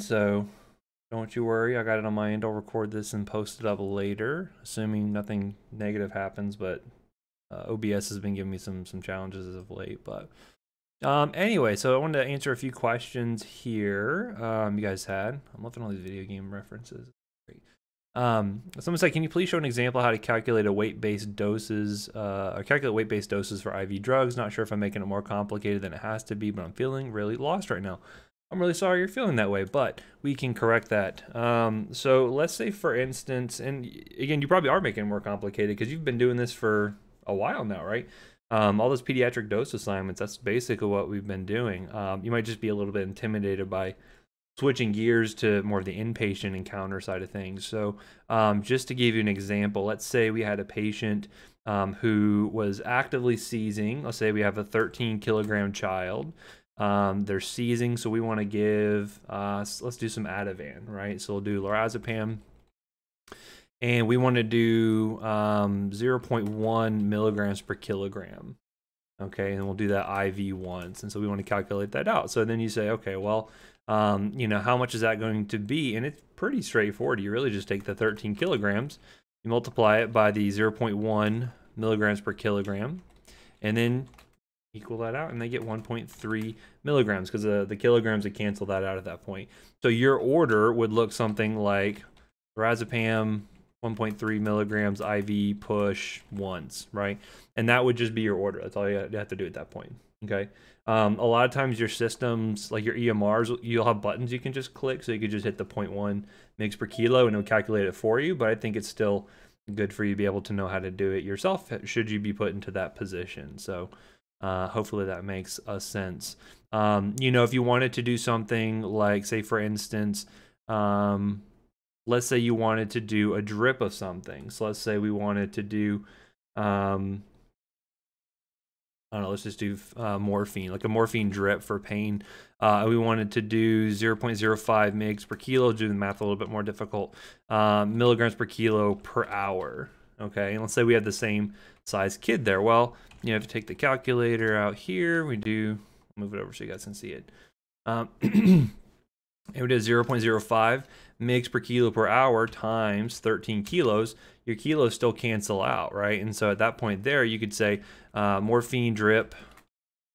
so don't you worry. I got it on my end. I'll record this and post it up later, assuming nothing negative happens. But uh, OBS has been giving me some some challenges as of late. But um, anyway, so I wanted to answer a few questions here. Um, you guys had. I'm loving all these video game references. Great. Um, someone said, can you please show an example how to calculate a weight-based doses, uh, or calculate weight-based doses for IV drugs? Not sure if I'm making it more complicated than it has to be, but I'm feeling really lost right now. I'm really sorry you're feeling that way, but we can correct that. Um, so let's say, for instance, and again, you probably are making it more complicated because you've been doing this for a while now, right? Um, all those pediatric dose assignments, that's basically what we've been doing. Um, you might just be a little bit intimidated by switching gears to more of the inpatient encounter side of things. So, um, just to give you an example, let's say we had a patient um, who was actively seizing. Let's say we have a 13 kilogram child. Um, they're seizing, so we want to give, uh, let's do some Ativan, right? So we'll do lorazepam. And we want to do um, 0.1 milligrams per kilogram. Okay, and we'll do that IV once. And so we want to calculate that out. So then you say, okay, well, um, you know, how much is that going to be? And it's pretty straightforward. You really just take the 13 kilograms, you multiply it by the 0.1 milligrams per kilogram, and then equal that out and they get 1.3 milligrams because the, the kilograms would cancel that out at that point. So your order would look something like lorazepam 1.3 milligrams IV push once, right? And that would just be your order. That's all you have to do at that point. Okay. Um, a lot of times your systems, like your EMRs, you'll have buttons you can just click. So you could just hit the 0.1 mgs per kilo and it'll calculate it for you. But I think it's still good for you to be able to know how to do it yourself should you be put into that position. So uh, hopefully that makes a sense. Um, you know, if you wanted to do something like, say, for instance, um, let's say you wanted to do a drip of something. So let's say we wanted to do, um, I don't know, let's just do uh, morphine, like a morphine drip for pain. Uh, we wanted to do 0.05 mgs per kilo, do the math a little bit more difficult, uh, milligrams per kilo per hour. Okay, and let's say we had the same size kid there. Well, you have to take the calculator out here. We do, move it over so you guys can see it. Um, and we did 0.05 mgs per kilo per hour times 13 kilos. Your kilos still cancel out, right? And so at that point there, you could say uh, morphine drip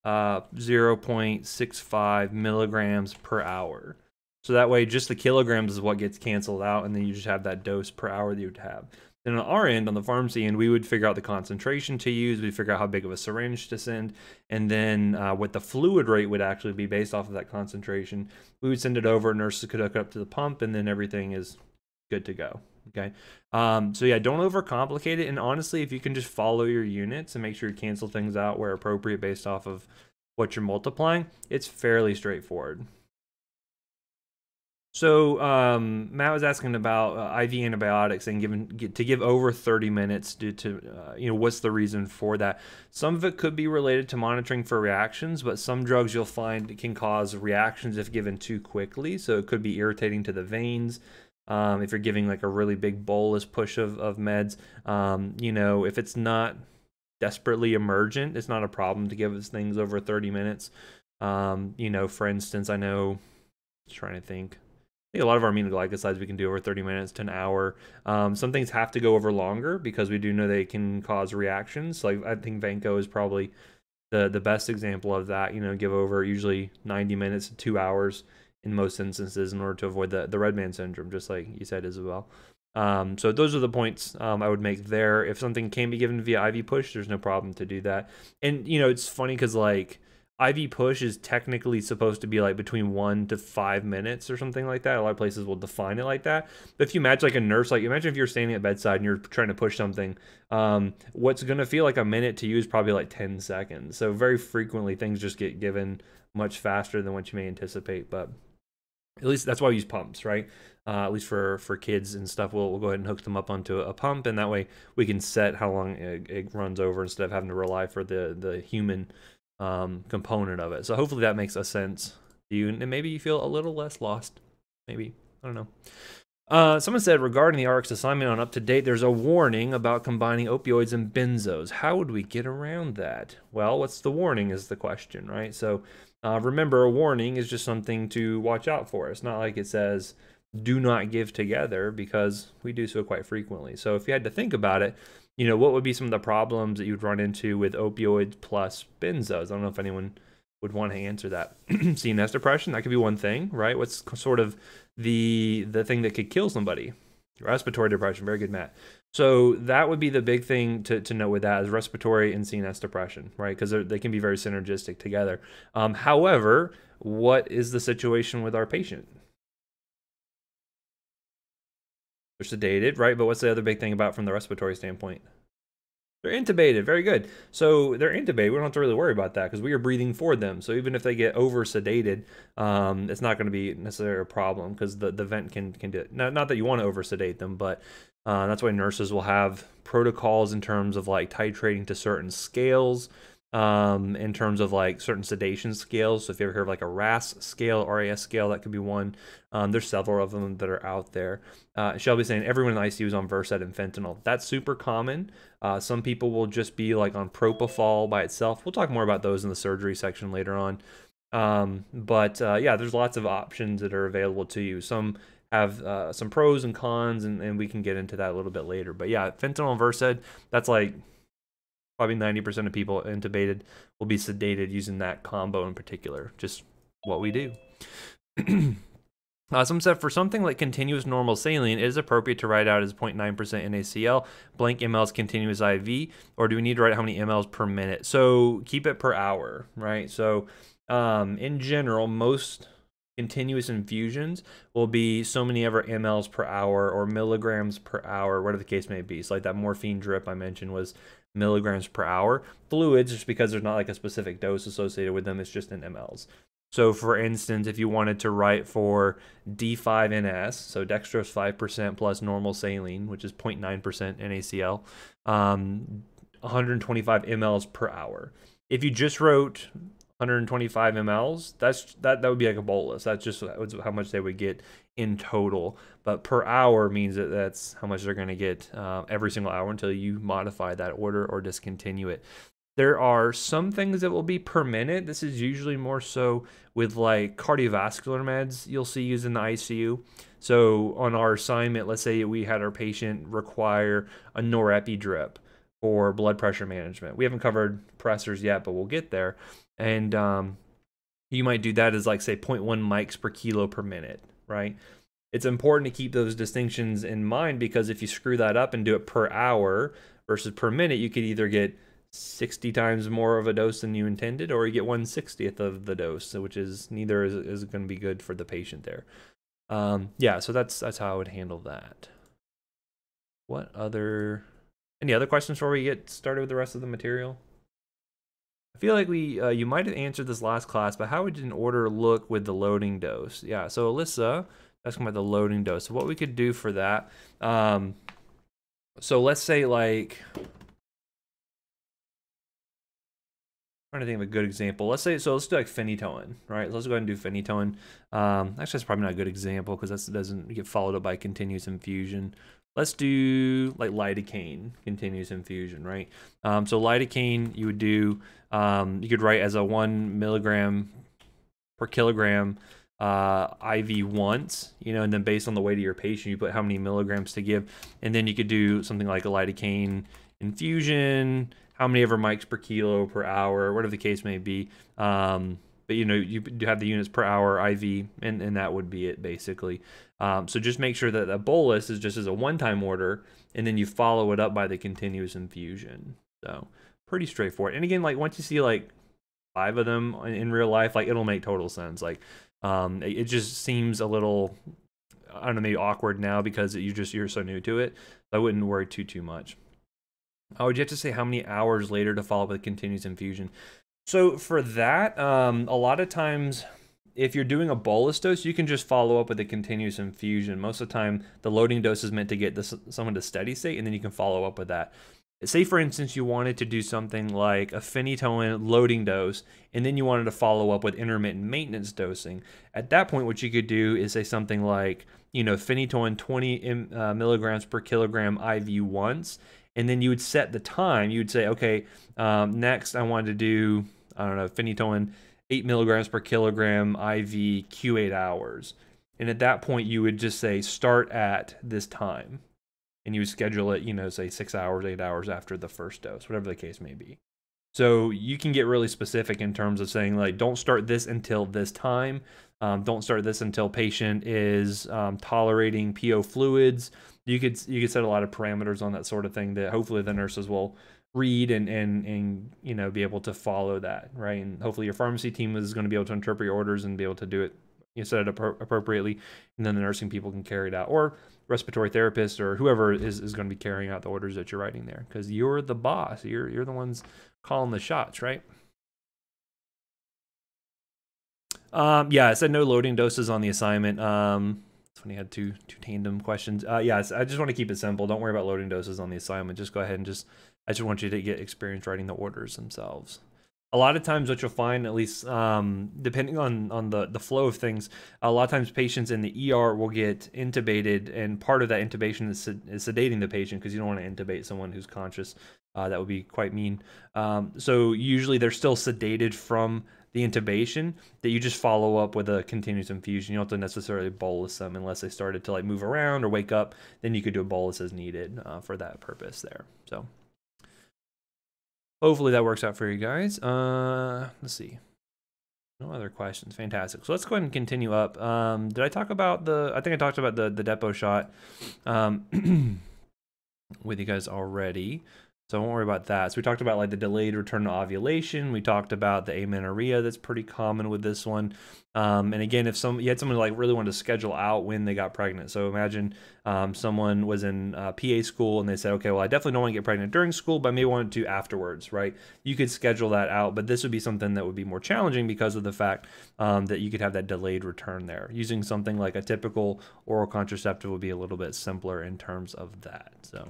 uh, 0.65 milligrams per hour. So that way, just the kilograms is what gets canceled out, and then you just have that dose per hour that you would have. Then on our end, on the pharmacy end, we would figure out the concentration to use. We'd figure out how big of a syringe to send. And then uh, what the fluid rate would actually be based off of that concentration. We would send it over, nurses could hook up to the pump, and then everything is good to go. Okay. Um, so yeah, don't overcomplicate it. And honestly, if you can just follow your units and make sure you cancel things out where appropriate based off of what you're multiplying, it's fairly straightforward. So um, Matt was asking about uh, IV antibiotics and given to give over 30 minutes due to uh, you know what's the reason for that. Some of it could be related to monitoring for reactions, but some drugs you'll find can cause reactions if given too quickly. So it could be irritating to the veins. Um, if you're giving like a really big bolus push of, of meds, um, you know, if it's not desperately emergent, it's not a problem to give us things over 30 minutes. Um, you know, for instance, I know, trying to think, think a lot of our aminoglycosides we can do over 30 minutes to an hour. Um, some things have to go over longer because we do know they can cause reactions. Like I think Vanco is probably the the best example of that. You know, give over usually 90 minutes to two hours in most instances in order to avoid the the red man syndrome, just like you said, Isabel. Um, so those are the points um, I would make there. If something can be given via IV push, there's no problem to do that. And you know, it's funny because like IV push is technically supposed to be like between one to five minutes or something like that. A lot of places will define it like that. But if you imagine like a nurse, like imagine if you're standing at bedside and you're trying to push something, um, what's going to feel like a minute to you is probably like 10 seconds. So very frequently things just get given much faster than what you may anticipate. But at least that's why we use pumps, right? Uh, at least for for kids and stuff, we'll, we'll go ahead and hook them up onto a pump, and that way we can set how long it, it runs over instead of having to rely for the the human um, component of it. So hopefully that makes a sense to you, and maybe you feel a little less lost. Maybe I don't know. Uh, someone said regarding the RX assignment on up to date, there's a warning about combining opioids and benzos. How would we get around that? Well, what's the warning is the question, right? So Uh, remember, a warning is just something to watch out for. It's not like it says do not give together because we do so quite frequently. So if you had to think about it, you know, what would be some of the problems that you'd run into with opioids plus benzos? I don't know if anyone would want to answer that. CNS depression, that could be one thing, right? What's sort of the the thing that could kill somebody? Respiratory depression, very good, Matt. So that would be the big thing to, to note with that is respiratory and CNS depression, right? Because they can be very synergistic together. Um, however, what is the situation with our patient? They're sedated, right? But what's the other big thing about from the respiratory standpoint? They're intubated. Very good. So they're intubated. We don't have to really worry about that because we are breathing for them. So even if they get over sedated, um, it's not going to be necessarily a problem because the, the vent can can do it. Not, not that you want to over sedate them, but uh, that's why nurses will have protocols in terms of like titrating to certain scales um, in terms of like certain sedation scales. So if you ever hear of like a RAS scale, RAS scale, that could be one. Um, there's several of them that are out there. Uh, Shelby saying everyone in the ICU is on Versed and fentanyl. That's super common. Uh, some people will just be like on propofol by itself. We'll talk more about those in the surgery section later on. Um, but uh, yeah, there's lots of options that are available to you. Some have uh, some pros and cons, and, and we can get into that a little bit later. But yeah, fentanyl and Versed, that's like probably 90% of people intubated will be sedated using that combo in particular. Just what we do. Uh, some said for something like continuous normal saline, it is appropriate to write out as 0.9% NaCl, blank mLs continuous IV, or do we need to write how many mLs per minute? So keep it per hour, right? So um, in general, most continuous infusions will be so many ever mLs per hour or milligrams per hour, whatever the case may be. So like that morphine drip I mentioned was milligrams per hour. Fluids, just because there's not like a specific dose associated with them, it's just in mLs. So, for instance, if you wanted to write for D5NS, so dextrose 5% plus normal saline, which is 0.9% NaCl, um, 125 mLs per hour. If you just wrote 125 mLs, that's that that would be like a bolus. That's just how much they would get in total. But per hour means that that's how much they're going to get uh, every single hour until you modify that order or discontinue it. There are some things that will be per minute. This is usually more so with like cardiovascular meds you'll see used in the ICU. So on our assignment, let's say we had our patient require a norepi drip for blood pressure management. We haven't covered pressors yet, but we'll get there and um, you might do that as like say 0.1 mics per kilo per minute, right? It's important to keep those distinctions in mind because if you screw that up and do it per hour versus per minute, you could either get 60 times more of a dose than you intended, or you get 160th of the dose, which is neither is, is going to be good for the patient there. Um, yeah, so that's that's how I would handle that. What other? Any other questions before we get started with the rest of the material? I feel like we uh, you might have answered this last class, but how would an order look with the loading dose? Yeah, so Alyssa, asking about the loading dose. So what we could do for that, um, so let's say like, I'm trying to think of a good example. Let's say, so let's do like phenytoin, right? Let's go ahead and do phenytoin. Um, actually, that's probably not a good example because that doesn't get followed up by continuous infusion. Let's do like lidocaine continuous infusion, right? Um, so lidocaine, you would do, um, you could write as a one milligram per kilogram uh, IV once, you know, and then based on the weight of your patient, you put how many milligrams to give, and then you could do something like a lidocaine infusion, how many ever mics per kilo per hour, whatever the case may be. Um, but you know, you have the units per hour IV, and, and that would be it basically. Um, so just make sure that the bolus is just as a one-time order, and then you follow it up by the continuous infusion. So pretty straightforward. And again, like once you see like five of them in real life, like it'll make total sense. Like um, it just seems a little, I don't know, maybe awkward now because you just you're so new to it. I wouldn't worry too too much. Oh, would have to say how many hours later to follow up with continuous infusion? So for that, um, a lot of times if you're doing a bolus dose, you can just follow up with a continuous infusion. Most of the time, the loading dose is meant to get this, someone to steady state, and then you can follow up with that. Say, for instance, you wanted to do something like a phenytoin loading dose, and then you wanted to follow up with intermittent maintenance dosing. At that point, what you could do is say something like, you know, phenytoin 20 uh, milligrams per kilogram IV once, and then you would set the time. You would say, okay, um, next I wanted to do, I don't know, phenytoin 8 milligrams per kilogram IV Q8 hours. And at that point, you would just say start at this time. And you would schedule it, you know, say six hours, eight hours after the first dose, whatever the case may be. So you can get really specific in terms of saying, like, don't start this until this time. Um, don't start this until patient is um, tolerating PO fluids. You could you could set a lot of parameters on that sort of thing that hopefully the nurses will read and and and you know be able to follow that right? And hopefully your pharmacy team is going to be able to interpret your orders and be able to do it you know, set it appropriately. And then the nursing people can carry it out or respiratory therapist or whoever is, is going to be carrying out the orders that you're writing there because you're the boss. You're you're the ones calling the shots right? Um yeah i said no loading doses on the assignment. Um when he had two two tandem questions. Uh yes i just want to keep it simple. Don't worry about loading doses on the assignment. Just go ahead and just I just want you to get experience writing the orders themselves. A lot of times, what you'll find, at least um, depending on on the the flow of things, a lot of times patients in the ER will get intubated, and part of that intubation is, is sedating the patient because you don't want to intubate someone who's conscious. Uh, that would be quite mean. Um, so usually they're still sedated from the intubation that you just follow up with a continuous infusion. You don't have to necessarily bolus them unless they started to like move around or wake up. Then you could do a bolus as needed uh, for that purpose there. So hopefully that works out for you guys. Uh, let's see. No other questions. Fantastic. So let's go ahead and continue up. Um, did I talk about the? I think I talked about the the depot shot um, with you guys already. So I won't worry about that. So we talked about like the delayed return to ovulation. We talked about the amenorrhea that's pretty common with this one. Um, and again, if some you had someone like really wanted to schedule out when they got pregnant. So imagine um, someone was in uh, PA school and they said, okay, well, I definitely don't want to get pregnant during school, but I may want to afterwards, right? You could schedule that out, but this would be something that would be more challenging because of the fact um, that you could have that delayed return there. Using something like a typical oral contraceptive would be a little bit simpler in terms of that. So.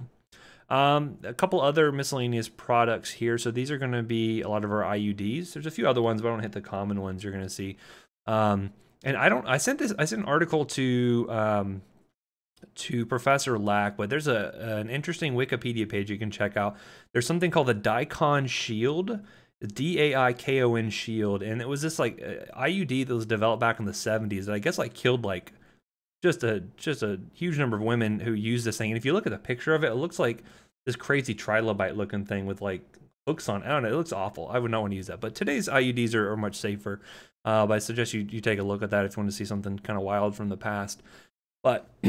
Um, a couple other miscellaneous products here. So these are going to be a lot of our IUDs. There's a few other ones, but I don't hit the common ones you're going to see. Um, and I don't. I sent this. I sent an article to um, to Professor Lack, but there's a an interesting Wikipedia page you can check out. There's something called the Daikon Shield. D A I K O N Shield, and it was this like uh, IUD that was developed back in the 70s. That I guess like killed like just a just a huge number of women who use this thing. And if you look at the picture of it, it looks like this crazy trilobite looking thing with like hooks on. I don't know. It looks awful. I would not want to use that. But today's IUDs are, are much safer. Uh, but I suggest you, you take a look at that if you want to see something kind of wild from the past. But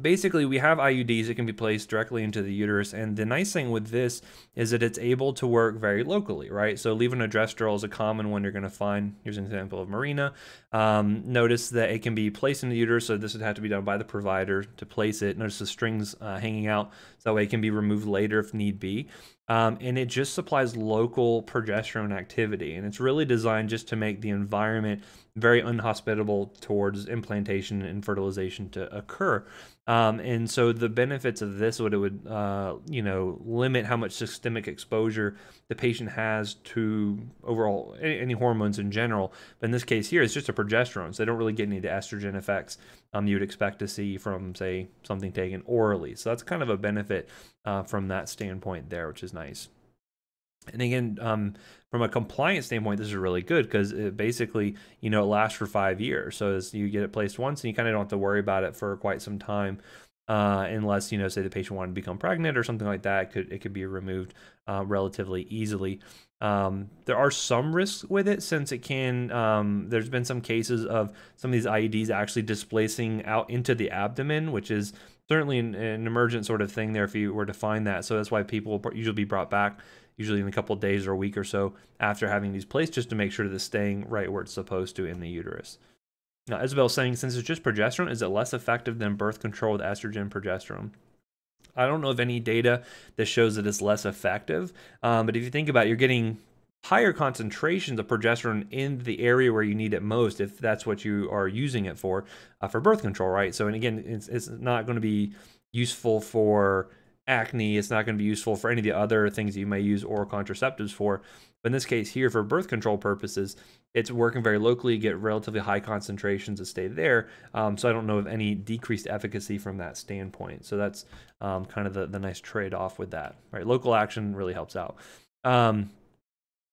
basically we have IUDs that can be placed directly into the uterus and the nice thing with this is that it's able to work very locally right? So leaving levonorgestrel is a common one you're going to find. Here's an example of Mirena. Um, notice that it can be placed in the uterus so this would have to be done by the provider to place it. Notice the strings uh, hanging out so that way it can be removed later if need be. Um, and it just supplies local progesterone activity and it's really designed just to make the environment very unhospitable towards implantation and fertilization to occur um, and so the benefits of this would it would uh, you know limit how much systemic exposure the patient has to overall any, any, hormones in general. But in this case here, it's just a progesterone, so they don't really get any of the estrogen effects um, you'd expect to see from say something taken orally. So that's kind of a benefit uh, from that standpoint there, which is nice. And again, um, from a compliance standpoint, this is really good because it basically, you know, it lasts for five years. So as you get it placed once, and you kind of don't have to worry about it for quite some time, uh, unless you know, say the patient wanted to become pregnant or something like that. It could it could be removed uh, relatively easily. Um, there are some risks with it since it can. Um, there's been some cases of some of these IEDs actually displacing out into the abdomen, which is certainly an, an emergent sort of thing there if you were to find that. So that's why people will usually be brought back usually in a couple days or a week or so after having these placed, just to make sure that it's staying right where it's supposed to in the uterus. Now, Isabel's saying, since it's just progesterone, is it less effective than birth control with estrogen progesterone? I don't know of any data that shows that it's less effective, um, but if you think about it, you're getting higher concentrations of progesterone in the area where you need it most if that's what you are using it for uh, for birth control right so and again it's, it's not going to be useful for acne. It's not going to be useful for any of the other things you may use oral contraceptives for. But in this case here, for birth control purposes, it's working very locally, you get relatively high concentrations that stay there. Um, so I don't know of any decreased efficacy from that standpoint. So that's um, kind of the, the nice trade-off with that, right? Local action really helps out. Um,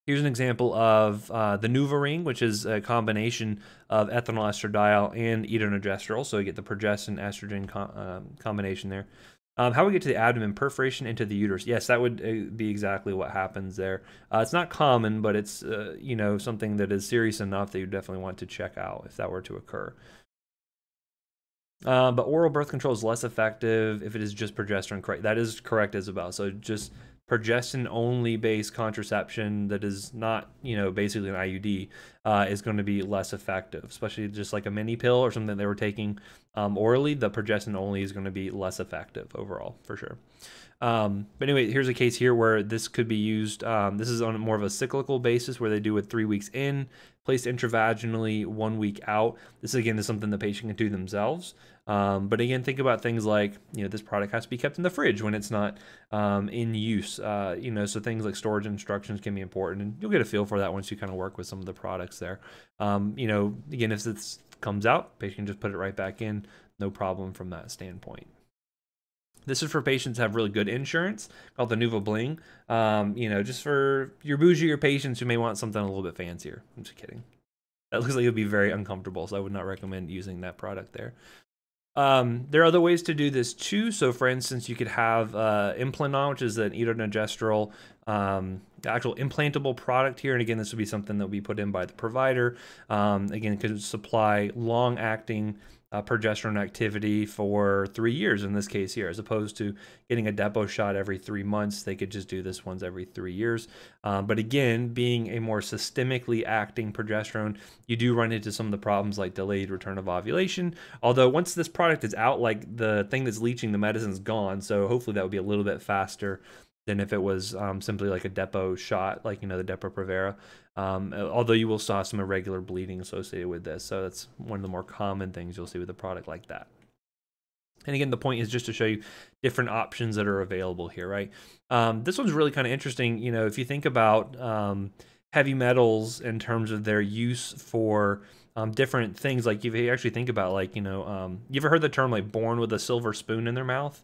Here's an example of uh, the NuvaRing, which is a combination of ethinyl estradiol and etonogestrel. So you get the progestin estrogen co um, combination there. Um, how we get to the abdomen, perforation into the uterus. Yes, that would uh, be exactly what happens there. Uh, it's not common, but it's uh, you know something that is serious enough that you definitely want to check out if that were to occur. Uh, but oral birth control is less effective if it is just progesterone. Correct. That is correct, Isabel. So just progestin only based contraception that is not, you know, basically an IUD uh, is going to be less effective, especially just like a mini pill or something they were taking um, orally. The progestin only is going to be less effective overall for sure. Um, but anyway, here's a case here where this could be used. Um, this is on more of a cyclical basis where they do it three weeks in, placed intravaginally, one week out. This again is something the patient can do themselves. Um, but again, think about things like, you know, this product has to be kept in the fridge when it's not um, in use. Uh, you know, so things like storage instructions can be important, and you'll get a feel for that once you kind of work with some of the products there. Um, you know, again, if this comes out, patient can just put it right back in, no problem from that standpoint. This is for patients have really good insurance called the Nuva Bling. Um, you know, just for your bougie or patients who may want something a little bit fancier. I'm just kidding. That looks like it would be very uncomfortable, so I would not recommend using that product there. Um, there are other ways to do this too. So, for instance, you could have uh, Implanon, which is an etonogestrel, um, actual implantable product here. And again, this would be something that would be put in by the provider. Um, again, could supply long-acting uh, progesterone activity for three years in this case here, as opposed to getting a depot shot every three months. They could just do this once every three years. Um, but again, being a more systemically acting progesterone, you do run into some of the problems like delayed return of ovulation. Although once this product is out, like the thing that's leaching the medicine is gone. So hopefully that would be a little bit faster than if it was um, simply like a depot shot, like you know the Depo-Provera. Um, although you will saw some irregular bleeding associated with this, so that's one of the more common things you'll see with a product like that. And again, the point is just to show you different options that are available here, right? Um, this one's really kind of interesting. You know, if you think about um, heavy metals in terms of their use for um, different things, like if you actually think about, like, you know, um, you ever heard the term like born with a silver spoon in their mouth?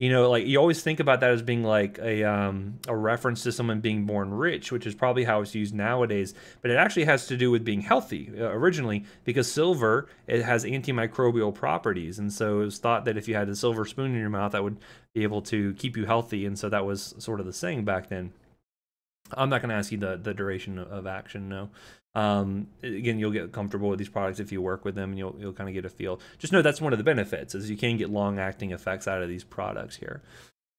You know like you always think about that as being like a um, a reference to someone being born rich which is probably how it's used nowadays. But it actually has to do with being healthy uh, originally because silver it has antimicrobial properties. And so it was thought that if you had a silver spoon in your mouth that would be able to keep you healthy. And so that was sort of the saying back then. I'm not going to ask you the the duration of action no um, again, you'll get comfortable with these products if you work with them, and you'll you'll kind of get a feel. Just know that's one of the benefits is you can get long acting effects out of these products here.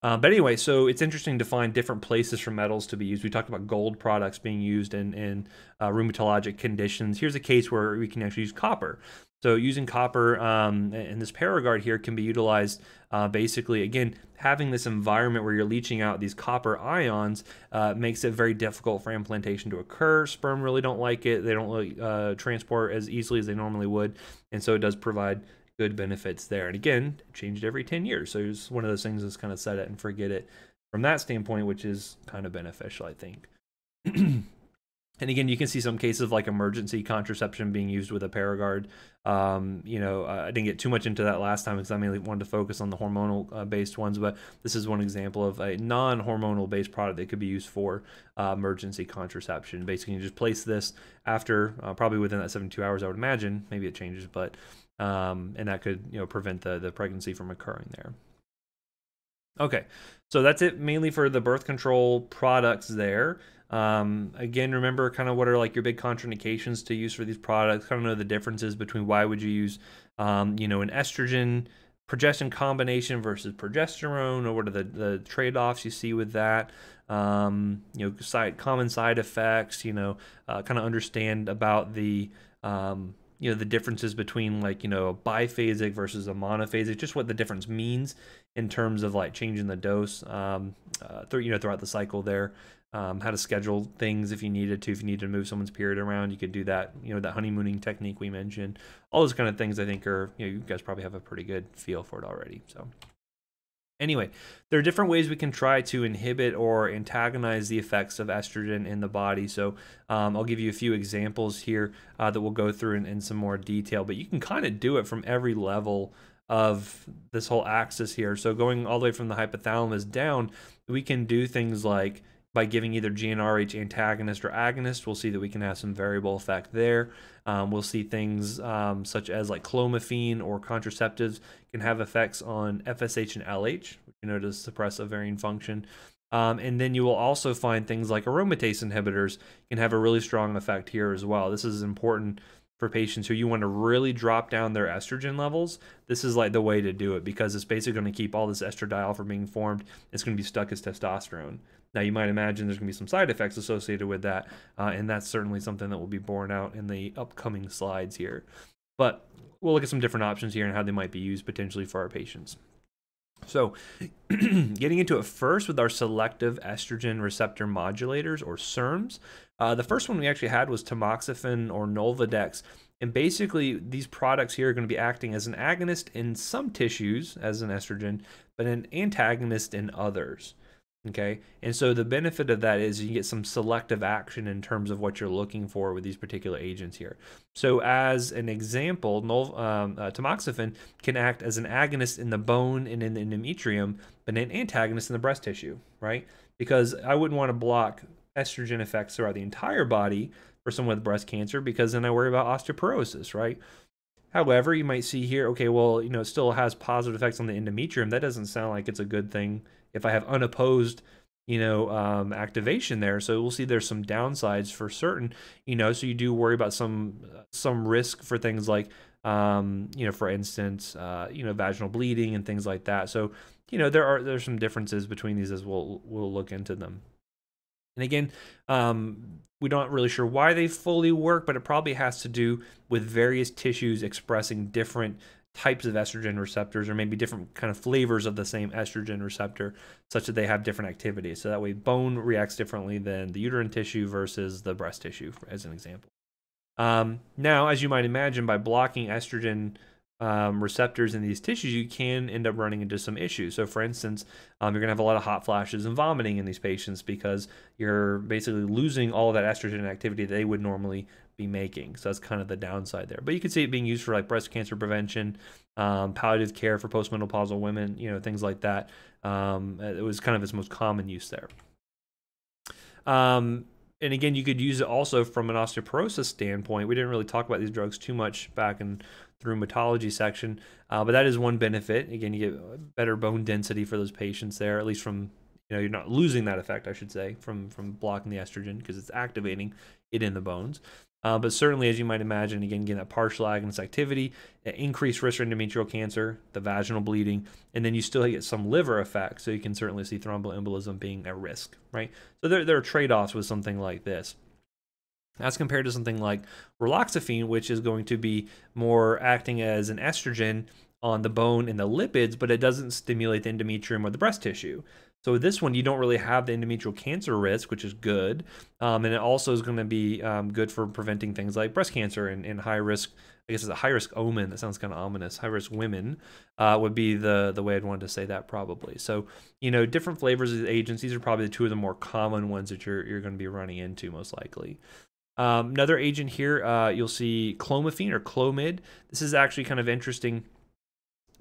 Uh, but anyway, so it's interesting to find different places for metals to be used. We talked about gold products being used in, in uh, rheumatologic conditions. Here's a case where we can actually use copper. So using copper um, and this Paragard here can be utilized uh, basically, again, having this environment where you're leaching out these copper ions uh, makes it very difficult for implantation to occur. Sperm really don't like it. They don't really uh, transport as easily as they normally would. And so it does provide good benefits there. And again, changed every 10 years. So it's one of those things that's kind of set it and forget it from that standpoint, which is kind of beneficial, I think. And again, you can see some cases of like emergency contraception being used with a Paragard. Um, you know, I didn't get too much into that last time because I mainly wanted to focus on the hormonal uh, based ones, but this is one example of a non hormonal based product that could be used for uh, emergency contraception. Basically, you just place this after uh, probably within that 72 hours, I would imagine. Maybe it changes, but um, and that could you know prevent the the pregnancy from occurring there. Okay, so that's it mainly for the birth control products there. Um, again, remember kind of what are like your big contraindications to use for these products. Kind of know the differences between why would you use, um, you know, an estrogen progestin combination versus progesterone, or what are the, the trade-offs you see with that. Um, you know, side common side effects. You know, uh, kind of understand about the um, you know the differences between like you know a biphasic versus a monophasic just what the difference means in terms of like changing the dose um, uh, th- you know throughout the cycle there um, how to schedule things if you needed to. If you needed to move someone's period around, you could do that. You know, that honeymooning technique we mentioned. All those kind of things I think are, you know, you guys probably have a pretty good feel for it already. So, anyway, there are different ways we can try to inhibit or antagonize the effects of estrogen in the body. So, um, I'll give you a few examples here uh, that we'll go through in, in some more detail, but you can kind of do it from every level of this whole axis here. So, going all the way from the hypothalamus down, we can do things like by giving either GnRH antagonist or agonist, we'll see that we can have some variable effect there. Um, we'll see things um, such as like clomiphene or contraceptives can have effects on FSH and LH, which you know to suppress ovarian function. Um, and then you will also find things like aromatase inhibitors can have a really strong effect here as well. This is important for patients who you want to really drop down their estrogen levels. This is like the way to do it because it's basically going to keep all this estradiol from being formed. It's going to be stuck as testosterone. Now, you might imagine there's going to be some side effects associated with that, uh, and that's certainly something that will be borne out in the upcoming slides here. But we'll look at some different options here and how they might be used potentially for our patients. So, getting into it first with our selective estrogen receptor modulators or SERMs. Uh, the first one we actually had was tamoxifen or Nolvadex. And basically, these products here are going to be acting as an agonist in some tissues as an estrogen, but an antagonist in others. Okay, and so the benefit of that is you get some selective action in terms of what you're looking for with these particular agents here. So, as an example, um, uh, tamoxifen can act as an agonist in the bone and in the endometrium, but an antagonist in the breast tissue, right? Because I wouldn't want to block estrogen effects throughout the entire body for someone with breast cancer because then I worry about osteoporosis, right? However, you might see here, okay, well, you know, it still has positive effects on the endometrium. That doesn't sound like it's a good thing if I have unopposed you know um, activation there. So we'll see there's some downsides for certain you know so you do worry about some some risk for things like um, you know for instance uh, you know vaginal bleeding and things like that. So you know there are there's some differences between these as we'll we'll look into them. And again um, we're not really sure why they fully work but it probably has to do with various tissues expressing different types of estrogen receptors or maybe different kind of flavors of the same estrogen receptor such that they have different activities so that way bone reacts differently than the uterine tissue versus the breast tissue as an example um, now as you might imagine by blocking estrogen um, receptors in these tissues, you can end up running into some issues. So, for instance, um, you're going to have a lot of hot flashes and vomiting in these patients because you're basically losing all that estrogen activity they would normally be making. So that's kind of the downside there. But you can see it being used for like breast cancer prevention, um, palliative care for postmenopausal women, you know, things like that. Um, it was kind of its most common use there. Um, and again, you could use it also from an osteoporosis standpoint. We didn't really talk about these drugs too much back in the rheumatology section, uh, but that is one benefit. Again, you get better bone density for those patients there, at least from you know you're not losing that effect, I should say, from from blocking the estrogen because it's activating it in the bones. Uh, but certainly, as you might imagine, again, getting that partial agonist activity, increased risk for endometrial cancer, the vaginal bleeding, and then you still get some liver effects. So you can certainly see thromboembolism being at risk, right? So there, there are trade offs with something like this. As compared to something like raloxifene, which is going to be more acting as an estrogen on the bone and the lipids, but it doesn't stimulate the endometrium or the breast tissue. So with this one, you don't really have the endometrial cancer risk, which is good. Um, and it also is going to be um, good for preventing things like breast cancer and, and high risk, I guess it's a high risk omen. That sounds kind of ominous. High risk women uh, would be the, the way I'd want to say that probably. So, you know, different flavors of agents. These are probably the two of the more common ones that you're, you're going to be running into most likely. Um, another agent here, uh, you'll see clomiphene or clomid. This is actually kind of interesting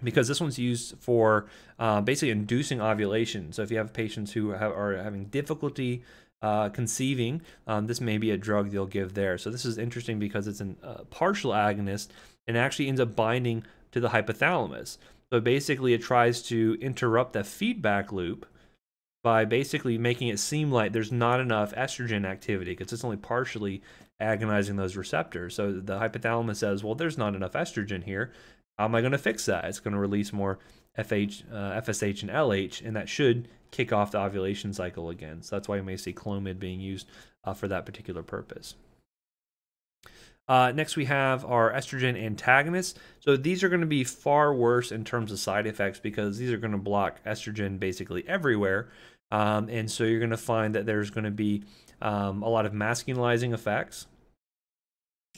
because this one's used for uh, basically inducing ovulation. So if you have patients who have, are having difficulty uh, conceiving, um, this may be a drug they'll give there. So this is interesting because it's a uh, partial agonist and actually ends up binding to the hypothalamus. So basically it tries to interrupt the feedback loop by basically making it seem like there's not enough estrogen activity because it's only partially agonizing those receptors. So the hypothalamus says, well, there's not enough estrogen here. How am I going to fix that? It's going to release more FH, uh, FSH and LH, and that should kick off the ovulation cycle again. So that's why you may see Clomid being used uh, for that particular purpose. Uh, next, we have our estrogen antagonists. So these are going to be far worse in terms of side effects because these are going to block estrogen basically everywhere. Um, and so you're going to find that there's going to be um, a lot of masculinizing effects.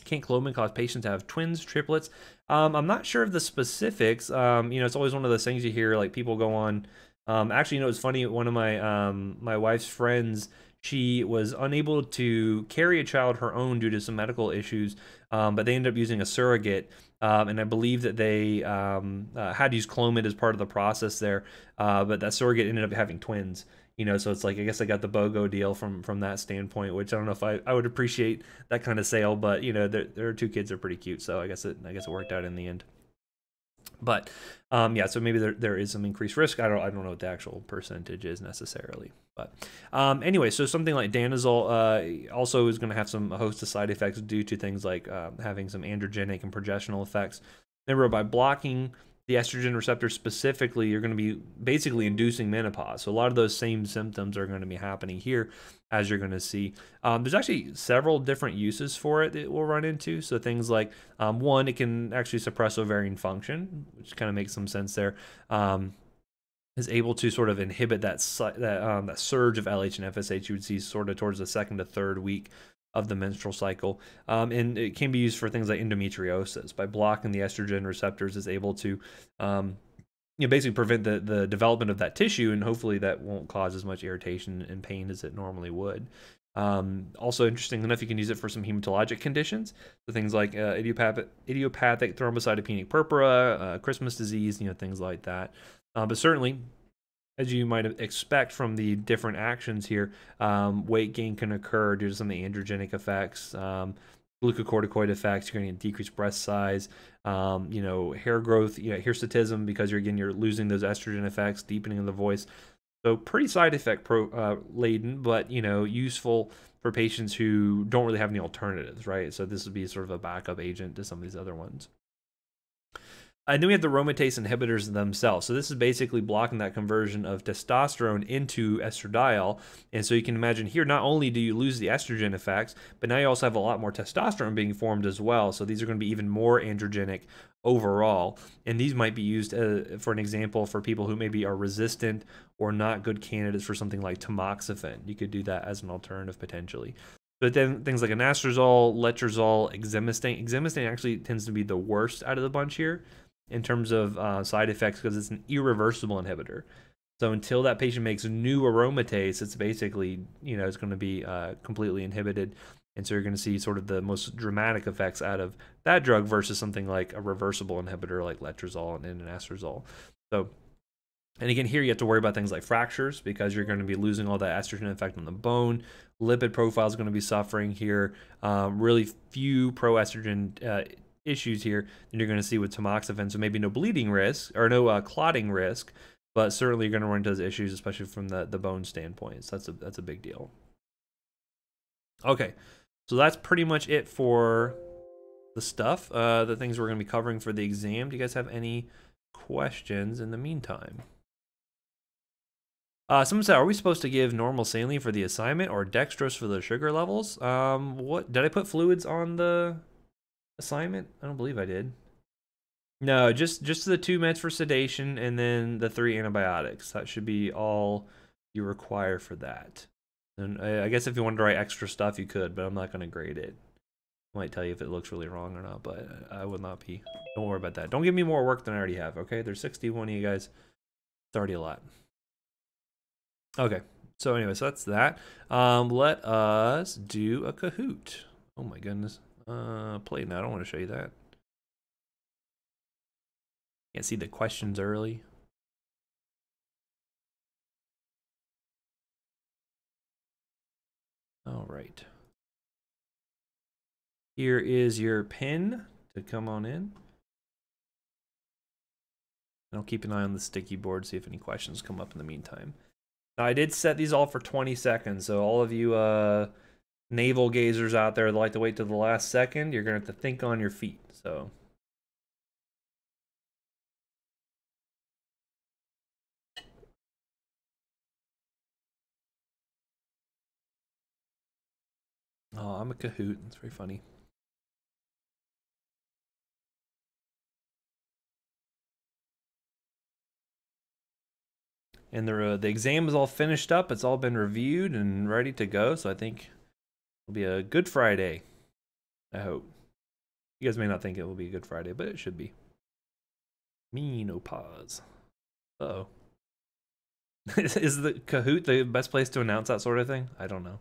Can Clomid cause patients to have twins, triplets? Um, I'm not sure of the specifics. Um, you know, it's always one of those things you hear, like people go on. Um, actually, you know, it's funny. One of my um, my wife's friends, she was unable to carry a child her own due to some medical issues, um, but they ended up using a surrogate. Um, and I believe that they um, uh, had used Clomid as part of the process there, uh, but that surrogate ended up having twins you know, so it's like I guess I got the BOGO deal from from that standpoint, which I don't know if I, I would appreciate that kind of sale, but you know, their two kids are pretty cute, so I guess it I guess it worked out in the end. But um, yeah, so maybe there, there is some increased risk. I don't I don't know what the actual percentage is necessarily. But um, anyway, so something like danazol uh, also is going to have some a host of side effects due to things like uh, having some androgenic and progesterol effects. Remember, by blocking the estrogen receptor specifically, you're going to be basically inducing menopause. So a lot of those same symptoms are going to be happening here, as you're going to see. Um, there's actually several different uses for it that we'll run into. So things like um, one, it can actually suppress ovarian function, which kind of makes some sense there. Um, is able to sort of inhibit that that um, that surge of LH and FSH you would see sort of towards the second to third week of the menstrual cycle. Um, and it can be used for things like endometriosis. By blocking the estrogen receptors, is able to um, you know, basically prevent the, the development of that tissue, and hopefully that won't cause as much irritation and pain as it normally would. Um, also, interesting enough, you can use it for some hematologic conditions, so things like uh, idiopathic, idiopathic thrombocytopenic purpura, uh, Christmas disease, you know, things like that. Uh, but certainly, as you might expect from the different actions here, um, weight gain can occur due to some of the androgenic effects, um, glucocorticoid effects. You're going to get decreased breast size, um, you know, hair growth, you know, hirsutism because you're again you're losing those estrogen effects, deepening of the voice. So pretty side effect pro, uh, laden, but you know, useful for patients who don't really have any alternatives, right? So this would be sort of a backup agent to some of these other ones. And then we have the aromatase inhibitors themselves. So this is basically blocking that conversion of testosterone into estradiol. And so you can imagine here, not only do you lose the estrogen effects, but now you also have a lot more testosterone being formed as well. So these are going to be even more androgenic overall. And these might be used uh, for an example for people who maybe are resistant or not good candidates for something like tamoxifen. You could do that as an alternative potentially. But then things like anastrozole, letrozole, exemestane. Exemestane actually tends to be the worst out of the bunch here in terms of uh, side effects because it's an irreversible inhibitor. So until that patient makes new aromatase, it's basically, you know, it's going to be uh, completely inhibited. And so you're going to see sort of the most dramatic effects out of that drug versus something like a reversible inhibitor like letrozole and anastrozole. So, and again, here you have to worry about things like fractures because you're going to be losing all that estrogen effect on the bone. Lipid profile is going to be suffering here. Um, really few pro-estrogen uh, issues here than you're going to see with tamoxifen. So maybe no bleeding risk or no uh, clotting risk, but certainly you're going to run into those issues, especially from the, the bone standpoint. So that's a, that's a big deal. Okay, so that's pretty much it for the stuff, uh, the things we're going to be covering for the exam. Do you guys have any questions in the meantime? Uh, someone said, "Are we supposed to give normal saline for the assignment or dextrose for the sugar levels?" Um, what did I put fluids on the assignment? I don't believe I did. No, just just the two meds for sedation and then the three antibiotics. That should be all you require for that. And I, guess if you wanted to write extra stuff, you could, but I'm not going to grade it. I might tell you if it looks really wrong or not, but I would not be. Don't worry about that. Don't give me more work than I already have, okay? There's 61 of you guys. It's already a lot. Okay. So anyway, so that's that. Um, let us do a Kahoot. Oh my goodness. Uh, play now. I don't want to show you that. Can't see the questions early. All right. Here is your pin to come on in. And I'll keep an eye on the sticky board, see if any questions come up in the meantime. Now, I did set these all for 20 seconds, so all of you uh, navel gazers out there that like to wait till the last second, you're going to have to think on your feet. So. Oh, I'm a Kahoot. That's very funny. And the, uh, the exam is all finished up. It's all been reviewed and ready to go. So I think It'll be a good Friday. I hope. You guys may not think it will be a good Friday, but it should be. Me no pause. Uh oh. Is the Kahoot the best place to announce that sort of thing? I don't know.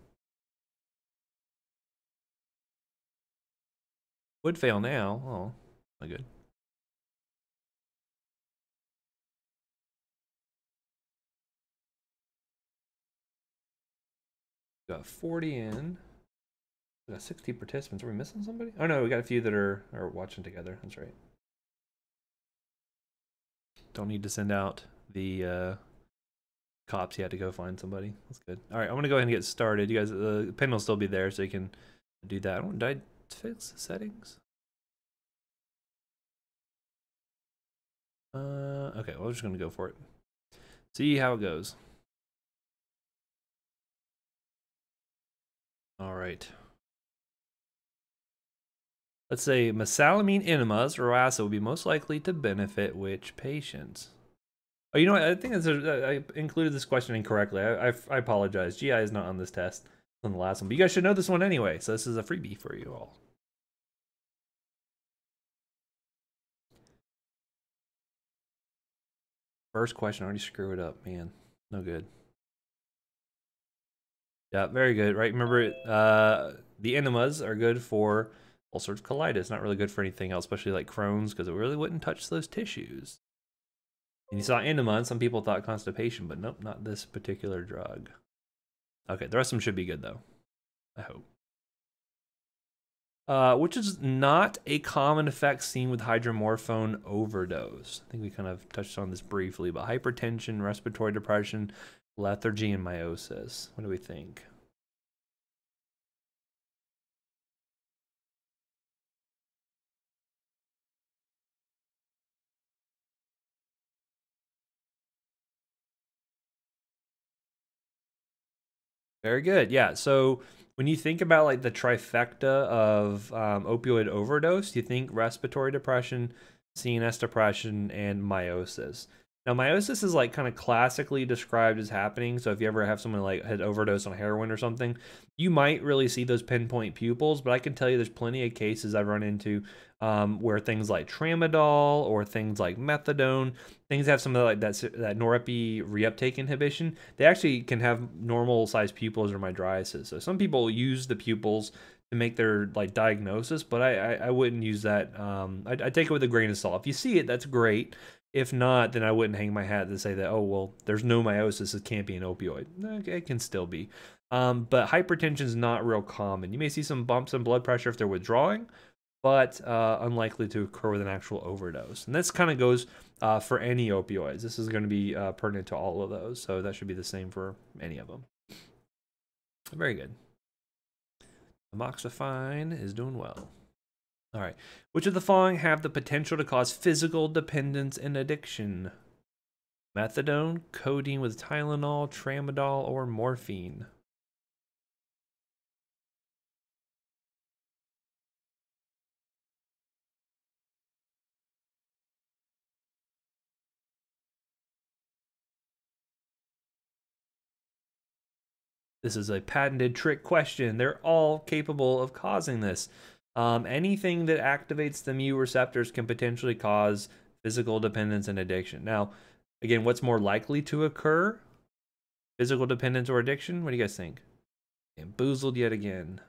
Would fail now. Oh, not good. got 40 in. We got 60 participants. Are we missing somebody? Oh no, we got a few that are, are watching together. That's right. Don't need to send out the uh, cops. You had to go find somebody. That's good. All right, I'm gonna go ahead and get started. You guys, the pin will still be there, so you can do that. I don't. Did I fix the settings? Uh, okay. Well, I'm just gonna go for it. See how it goes. All right. Let's say mesalamine enemas or acid would be most likely to benefit which patients? Oh, you know what? I think a, I included this question incorrectly. I, I, I apologize. GI is not on this test on the last one, but you guys should know this one anyway. So this is a freebie for you all. First question, I already screw it up, man. No good. Yeah, very good, right? Remember, uh, the enemas are good for ulcerative colitis, not really good for anything else, especially like Crohn's, because it really wouldn't touch those tissues. And you saw enema, and some people thought constipation, but nope, not this particular drug. Okay, the rest of them should be good, though. I hope. Uh, which is not a common effect seen with hydromorphone overdose. I think we kind of touched on this briefly, but hypertension, respiratory depression, lethargy, and miosis. What do we think? Very good. Yeah. So when you think about like the trifecta of um, opioid overdose, you think respiratory depression, CNS depression, and miosis. Now, miosis is like kind of classically described as happening. So if you ever have someone like had overdose on heroin or something, you might really see those pinpoint pupils. But I can tell you, there's plenty of cases I've run into um, where things like tramadol or things like methadone, things have some of like that that norepi reuptake inhibition. They actually can have normal sized pupils or mydriasis. So some people use the pupils to make their like diagnosis, but I I, I wouldn't use that. Um, I, I take it with a grain of salt. If you see it, that's great. If not, then I wouldn't hang my hat to say that, oh, well, there's no miosis. It can't be an opioid. It can still be. Um, but hypertension is not real common. You may see some bumps in blood pressure if they're withdrawing, but uh, unlikely to occur with an actual overdose. And this kind of goes uh, for any opioids. This is going to be uh, pertinent to all of those. So that should be the same for any of them. Very good. Amoxifine is doing well. All right. Which of the following have the potential to cause physical dependence and addiction? Methadone, codeine with Tylenol, tramadol, or morphine? This is a patented trick question. They're all capable of causing this. Um, anything that activates the mu receptors can potentially cause physical dependence and addiction. Now, again, what's more likely to occur? Physical dependence or addiction? What do you guys think? Bamboozled yet again.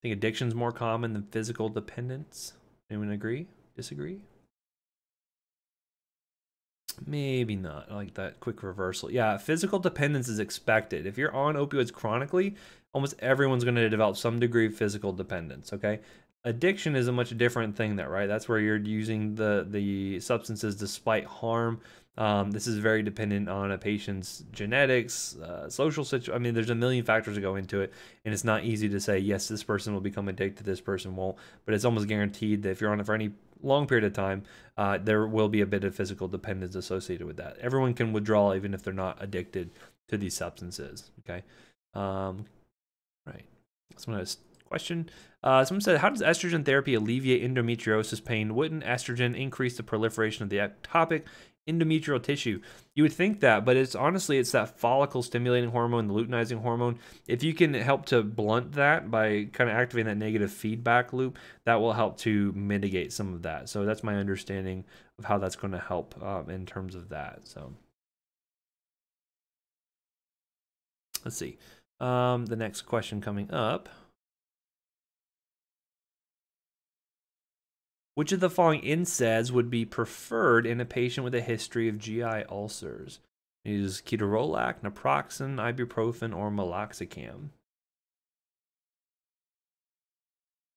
I think addiction's more common than physical dependence. Anyone agree? Disagree? Maybe not. Like that quick reversal. Yeah, physical dependence is expected. If you're on opioids chronically, almost everyone's going to develop some degree of physical dependence, okay? Addiction is a much different thing that, right? That's where you're using the the substances despite harm. Um, this is very dependent on a patient's genetics, uh, social situation. I mean, there's a million factors that go into it, and it's not easy to say yes, this person will become addicted, this person won't. But it's almost guaranteed that if you're on it for any long period of time, uh, there will be a bit of physical dependence associated with that. Everyone can withdraw even if they're not addicted to these substances. Okay. Um. Someone has a question. Uh, someone said, "How does estrogen therapy alleviate endometriosis pain? Wouldn't estrogen increase the proliferation of the ectopic endometrial tissue. You would think that, but it's honestly it's that follicle stimulating hormone, the luteinizing hormone. If you can help to blunt that by kind of activating that negative feedback loop, that will help to mitigate some of that. So that's my understanding of how that's going to help um, in terms of that. So let's see. Um, the next question coming up. Which of the following NSAIDs would be preferred in a patient with a history of GI ulcers? Is ketorolac, naproxen, ibuprofen, or meloxicam.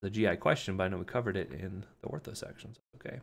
The GI question, but I know we covered it in the ortho sections. Okay.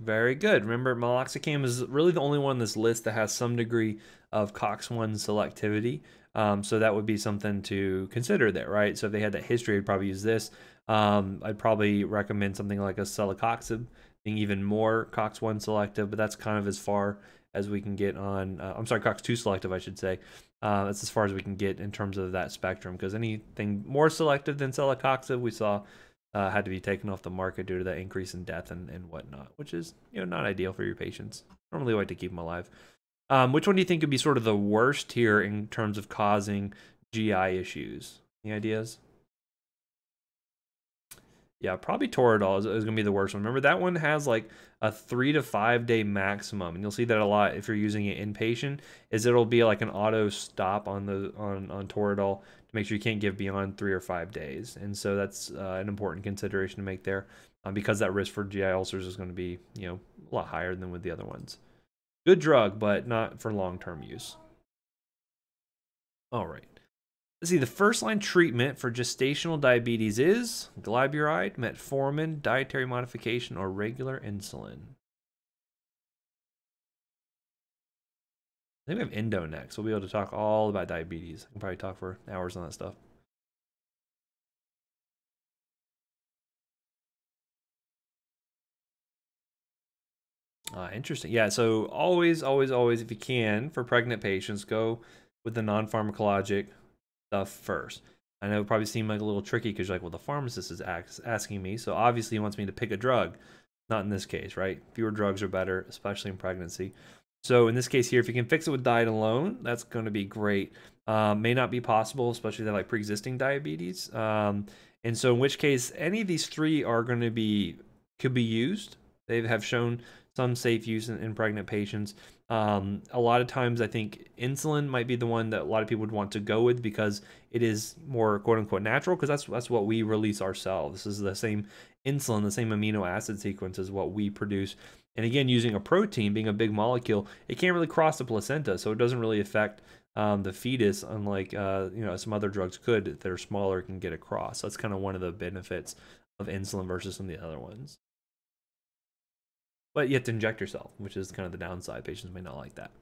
Very good. Remember, meloxicam is really the only one on this list that has some degree of COX-1 selectivity. Um, so that would be something to consider there, right? So if they had that history, I'd probably use this. Um, I'd probably recommend something like a celecoxib, being even more COX-1 selective, but that's kind of as far as we can get on, uh, I'm sorry, COX-2 selective, I should say. Uh, that's as far as we can get in terms of that spectrum, because anything more selective than celecoxib, we saw uh, had to be taken off the market due to that increase in death and, and whatnot, which is you know not ideal for your patients. Normally, like to keep them alive. Um, which one do you think would be sort of the worst here in terms of causing GI issues? Any ideas? Yeah, probably Toradol is, is going to be the worst one. Remember, that one has like a three to five day maximum, and you'll see that a lot if you're using it inpatient. Is it'll be like an auto stop on the on on Toradol to make sure you can't give beyond three or five days, and so that's uh, an important consideration to make there, um, because that risk for GI ulcers is going to be you know a lot higher than with the other ones. Good drug, but not for long term use. All right. Let's see, the first line treatment for gestational diabetes is glyburide, metformin, dietary modification, or regular insulin. I think we have endo next. We'll be able to talk all about diabetes. I can probably talk for hours on that stuff. Uh, interesting. Yeah, so always, always, always, if you can, for pregnant patients, go with the non pharmacologic stuff first. I know it probably seemed like a little tricky because you're like, well, the pharmacist is asking me, so obviously he wants me to pick a drug. Not in this case, right? Fewer drugs are better, especially in pregnancy. So in this case here, if you can fix it with diet alone, that's going to be great. Um, may not be possible, especially have like pre-existing diabetes. Um, and so in which case, any of these three are going to be could be used. They have shown some safe use in, in pregnant patients. Um, a lot of times, I think insulin might be the one that a lot of people would want to go with because it is more quote unquote natural because that's that's what we release ourselves. This is the same insulin, the same amino acid sequence as what we produce. And again, using a protein being a big molecule, it can't really cross the placenta, so it doesn't really affect um, the fetus, unlike uh, you know some other drugs could. If they're smaller, can get across. So that's kind of one of the benefits of insulin versus some of the other ones. But you have to inject yourself, which is kind of the downside. Patients may not like that.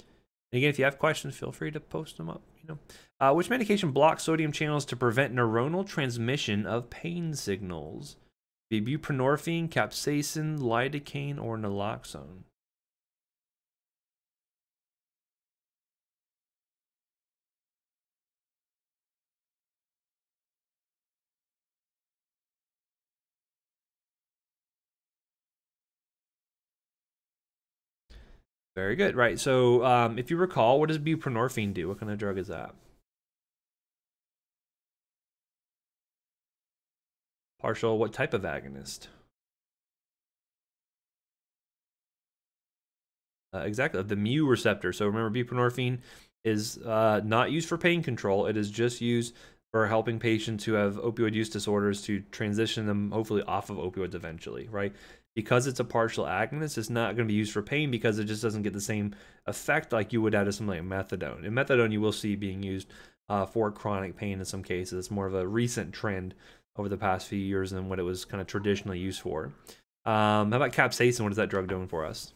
And again, if you have questions, feel free to post them up. You know, uh, which medication blocks sodium channels to prevent neuronal transmission of pain signals? Buprenorphine, capsaicin, lidocaine, or naloxone. Very good. Right. So, um, if you recall, what does buprenorphine do? What kind of drug is that? Partial. What type of agonist? Uh, exactly. The mu receptor. So remember, buprenorphine is uh, not used for pain control. It is just used for helping patients who have opioid use disorders to transition them hopefully off of opioids eventually, right? because it's a partial agonist, it's not going to be used for pain because it just doesn't get the same effect like you would out of something like methadone. And methadone you will see being used uh, for chronic pain in some cases. It's more of a recent trend over the past few years than what it was kind of traditionally used for. Um, how about capsaicin? What is that drug doing for us?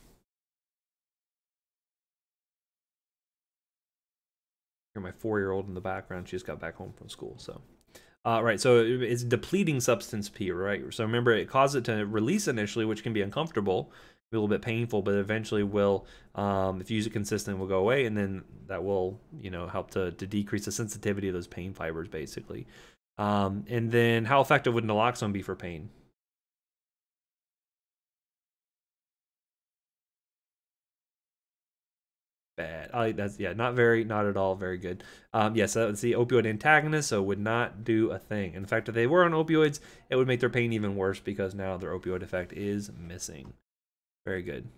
Hear my four-year-old in the background. She just got back home from school, so. Uh, right, so it's depleting substance P, right? So remember, it causes it to release initially, which can be uncomfortable, a little bit painful, but eventually will, um, if you use it consistently, will go away, and then that will, you know, help to, to decrease the sensitivity of those pain fibers, basically. Um, and then, how effective would naloxone be for pain? bad. I, that's yeah, not very, not at all very good. Um, yes, yeah, so that's the opioid antagonist, so would not do a thing. In fact, if they were on opioids, it would make their pain even worse because now their opioid effect is missing. Very good.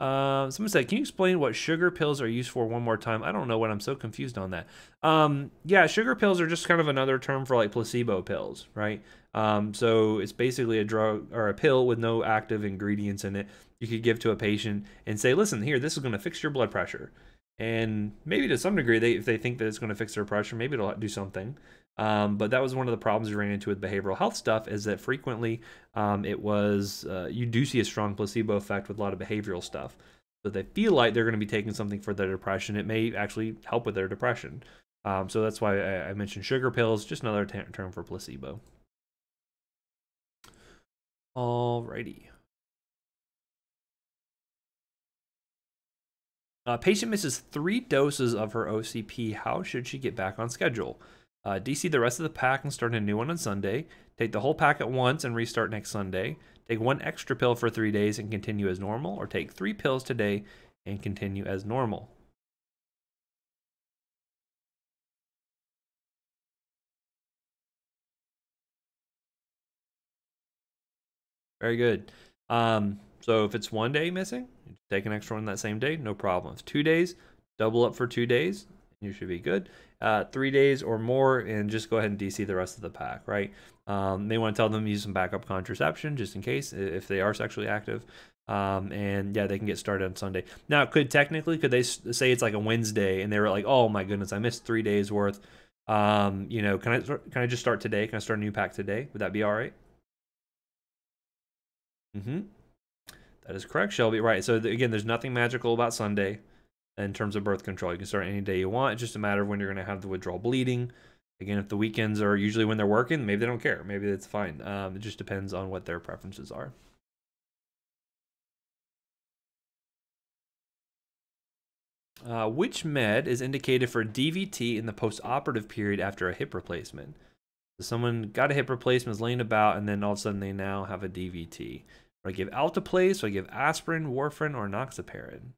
Uh, someone said, "Can you explain what sugar pills are used for one more time?" I don't know what I'm so confused on that. Um, yeah, sugar pills are just kind of another term for like placebo pills, right? Um, so it's basically a drug or a pill with no active ingredients in it. You could give to a patient and say, "Listen, here, this is going to fix your blood pressure." And maybe to some degree, they if they think that it's going to fix their pressure, maybe it'll do something. Um, but that was one of the problems we ran into with behavioral health stuff is that frequently um, it was uh, you do see a strong placebo effect with a lot of behavioral stuff. So they feel like they're going to be taking something for their depression. It may actually help with their depression. Um, so that's why I, I, mentioned sugar pills, just another term for placebo. Alrighty. A patient misses three doses of her OCP. How should she get back on schedule? Uh, DC the rest of the pack and start a new one on Sunday. Take the whole pack at once and restart next Sunday. Take one extra pill for three days and continue as normal, or take three pills today and continue as normal. Very good. Um, so if it's one day missing, take an extra one that same day, no problem. If two days, double up for two days, you should be good. Uh, three days or more, and just go ahead and DC the rest of the pack, right? Um, they want to tell them use some backup contraception just in case if they are sexually active. Um, and yeah, they can get started on Sunday. Now, could technically, could they say it's like a Wednesday and they were like, oh my goodness, I missed three days worth. Um, you know, can I can I just start today? Can I start a new pack today? Would that be all right? Mm-hmm. That is correct, Shelby. Right. So again, there's nothing magical about Sunday in terms of birth control. You can start any day you want. It's just a matter of when you're going to have the withdrawal bleeding. Again, if the weekends are usually when they're working, maybe they don't care. Maybe that's fine. Um, it just depends on what their preferences are. Uh, which med is indicated for DVT in the post-operative period after a hip replacement? So someone got a hip replacement, is laying about, and then all of a sudden they now have a DVT. I give alteplase? Do I give aspirin, warfarin, or enoxaparin?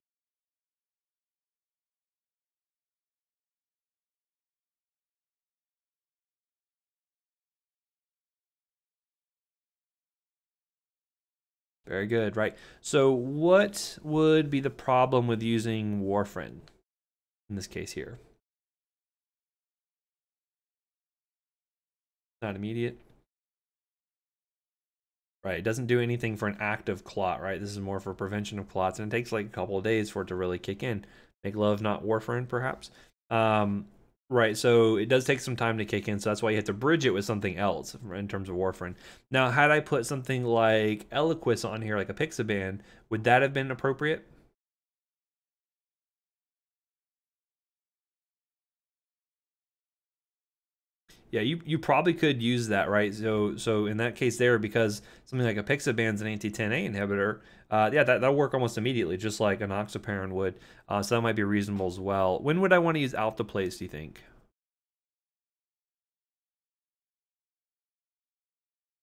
Very good, right? So what would be the problem with using warfarin in this case here? Not immediate. Right, it doesn't do anything for an active clot, right? This is more for prevention of clots, and it takes like a couple of days for it to really kick in. Make love, not warfarin, perhaps. Um, Right, so it does take some time to kick in, so that's why you have to bridge it with something else in terms of warfarin. Now, had I put something like Eliquis on here, like apixaban, would that have been appropriate? Yeah, you, you probably could use that, right? So so in that case there, because something like a apixaban's an anti-10A inhibitor, uh, yeah, that, that'll work almost immediately, just like enoxaparin would. Uh, so that might be reasonable as well. When would I want to use alteplase, do you think?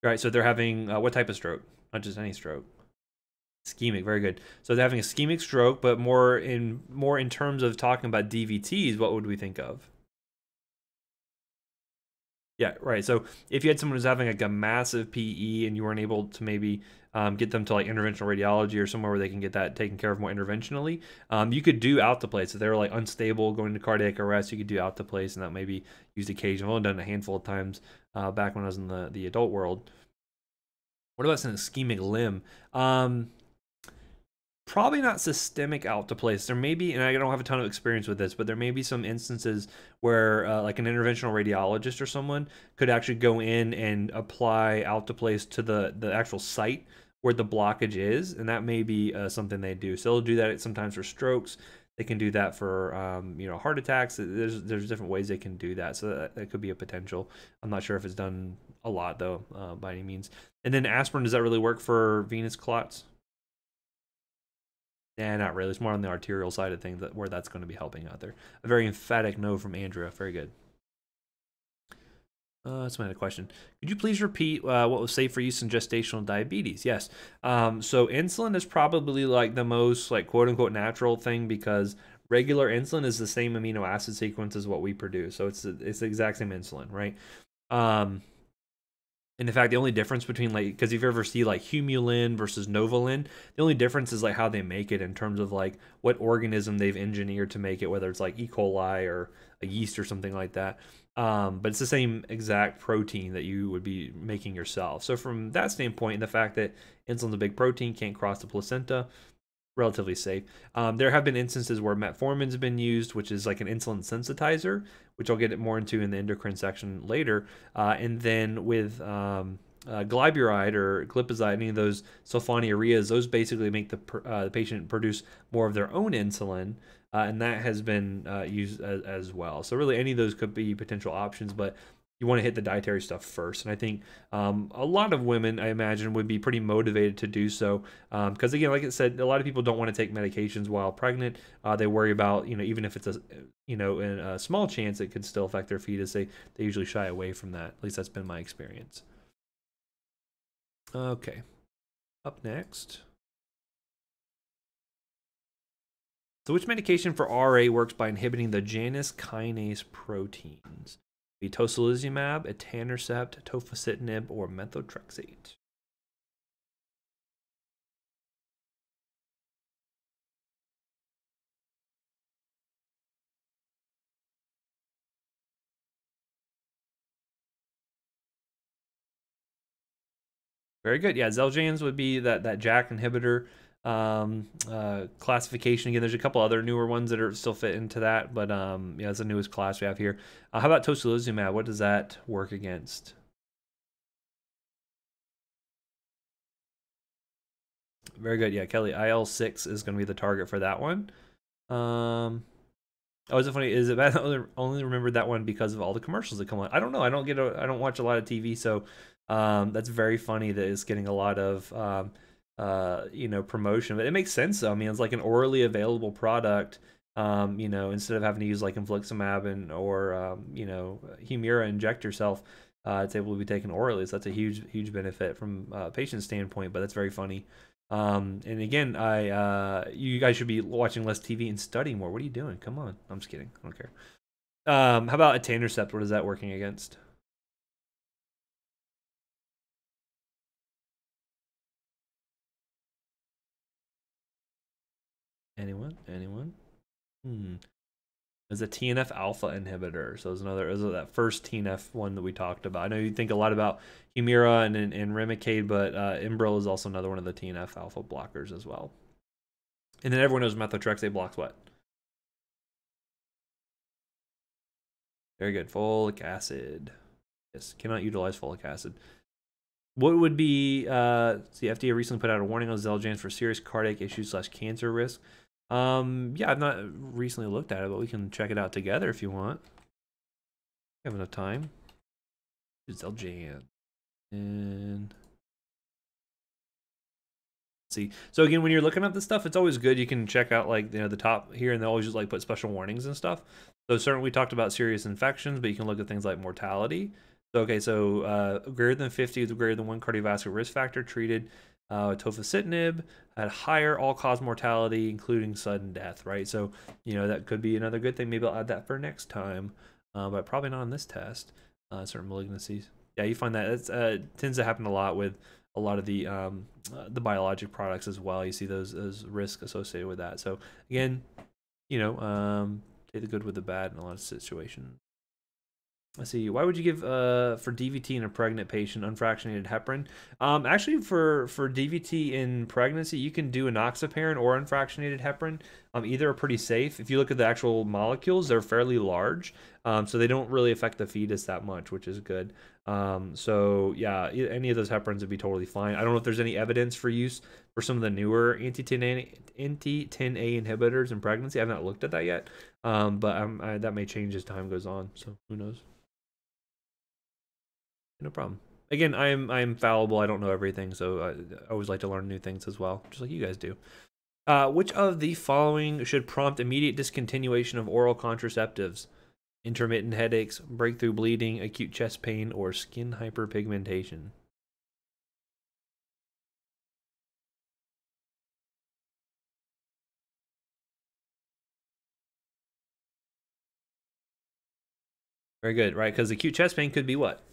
All right, so they're having, uh, what type of stroke? Not just any stroke. Ischemic, very good. So they're having ischemic stroke, but more in more in terms of talking about DVTs, what would we think of? Yeah, right. So if you had someone who's having like a massive PE and you weren't able to maybe um, get them to like interventional radiology or somewhere where they can get that taken care of more interventionally, um, you could do alteplase. If they were like unstable, going to cardiac arrest, you could do alteplase, and that may be used occasionally. I've done a handful of times uh, back when I was in the, the adult world. What about an ischemic limb? Um, probably not systemic alteplase. There may be, and I don't have a ton of experience with this, but there may be some instances where, uh, like an interventional radiologist or someone could actually go in and apply alteplase to the the actual site where the blockage is, and that may be uh, something they do. So they'll do that sometimes for strokes. They can do that for um, you know heart attacks. There's there's different ways they can do that. So that, that could be a potential. I'm not sure if it's done a lot though uh, by any means. And then aspirin does that really work for venous clots? Yeah, not really. It's more on the arterial side of things that where that's going to be helping out there. A very emphatic no from Andrea. Very good. Uh, that's my question. Could you please repeat uh, what was safe for use in gestational diabetes? Yes. Um, so insulin is probably like the most like quote unquote natural thing because regular insulin is the same amino acid sequence as what we produce. So it's it's the exact same insulin, right? Um, In fact, the only difference between like, because if you ever see like Humulin versus Novolin, the only difference is like how they make it in terms of like what organism they've engineered to make it, whether it's like E. coli or a yeast or something like that. Um, but it's the same exact protein that you would be making yourself. So from that standpoint, and the fact that insulin's a big protein, can't cross the placenta, relatively safe. Um, there have been instances where metformin's been used, which is like an insulin sensitizer, which I'll get it more into in the endocrine section later. Uh, and then with um, uh, glyburide or glipizide, any of those sulfonylureas, those basically make the, uh, the patient produce more of their own insulin. Uh, and that has been uh, used as, as, well. So really, any of those could be potential options, but you want to hit the dietary stuff first. And I think um, a lot of women, I imagine, would be pretty motivated to do so. Because um, again, like I said, a lot of people don't want to take medications while pregnant. Uh, they worry about, you know, even if it's a, you know, a small chance, it could still affect their fetus. They they usually shy away from that. At least that's been my experience. Okay, up next. So, which medication for RA works by inhibiting the Janus kinase proteins? Tocilizumab, etanercept, tofacitinib, or methotrexate. Very good. Yeah, Xeljanz would be that that JAK inhibitor um, uh, classification. Again, there's a couple other newer ones that are still fit into that, but um, yeah, it's the newest class we have here. Uh, how about tocilizumab? What does that work against? Very good. Yeah, Kelly, IL-6 is going to be the target for that one. Um, oh, is it funny? Is it bad? I only remembered that one because of all the commercials that come on. I don't know. I don't get. I don't watch a lot of TV, so um, that's very funny that it's getting a lot of um, uh, you know, promotion. But it makes sense though. I mean, it's like an orally available product. Um, you know, instead of having to use like infliximab and or um, you know, Humira inject yourself, uh, it's able to be taken orally. So that's a huge, huge benefit from a patient standpoint. But that's very funny. Um, and again, I uh, you guys should be watching less TV and studying more. What are you doing? Come on, I'm just kidding. I don't care. Um, how about etanercept? What is that working against? Anyone? Anyone? Hmm. There's a TNF alpha inhibitor. So there's another, is that first TNF one that we talked about. I know you think a lot about Humira and, and, and Remicade, but uh, Enbrel is also another one of the TNF alpha blockers as well. And then everyone knows methotrexate blocks what? Very good. Folic acid. Yes, cannot utilize folic acid. What would be, uh, the FDA recently put out a warning on Xeljanz for serious cardiac issues slash cancer risk. Um, yeah, I've not recently looked at it, but we can check it out together if you want. We have enough time. It's LJN. And see. So again, when you're looking at this stuff, it's always good. You can check out like you know the top here, and they always just like put special warnings and stuff. So certainly we talked about serious infections, but you can look at things like mortality. So okay, so uh, greater than 50 is greater than one cardiovascular risk factor treated uh, tofacitinib had higher all-cause mortality, including sudden death. Right, so you know that could be another good thing. Maybe I'll add that for next time, uh, but probably not on this test. Uh, certain malignancies. Yeah, you find that it uh, tends to happen a lot with a lot of the um, uh, the biologic products as well. You see those those risks associated with that. So again, you know, um, take the good with the bad in a lot of situations. Let's see. Why would you give uh for DVT in a pregnant patient unfractionated heparin? Um, actually, for for DVT in pregnancy, you can do enoxaparin or unfractionated heparin. Um, either are pretty safe. If you look at the actual molecules, they're fairly large, um, so they don't really affect the fetus that much, which is good. Um, so yeah, any of those heparins would be totally fine. I don't know if there's any evidence for use for some of the newer anti-10A, anti-10A inhibitors in pregnancy. I've not looked at that yet, um, but um, I, that may change as time goes on. So who knows? No problem. Again, I'm I'm fallible. I don't know everything, so I, I always like to learn new things as well, just like you guys do. Uh, which of the following should prompt immediate discontinuation of oral contraceptives? Intermittent headaches, breakthrough bleeding, acute chest pain, or skin hyperpigmentation? Very good, right? Because acute chest pain could be what?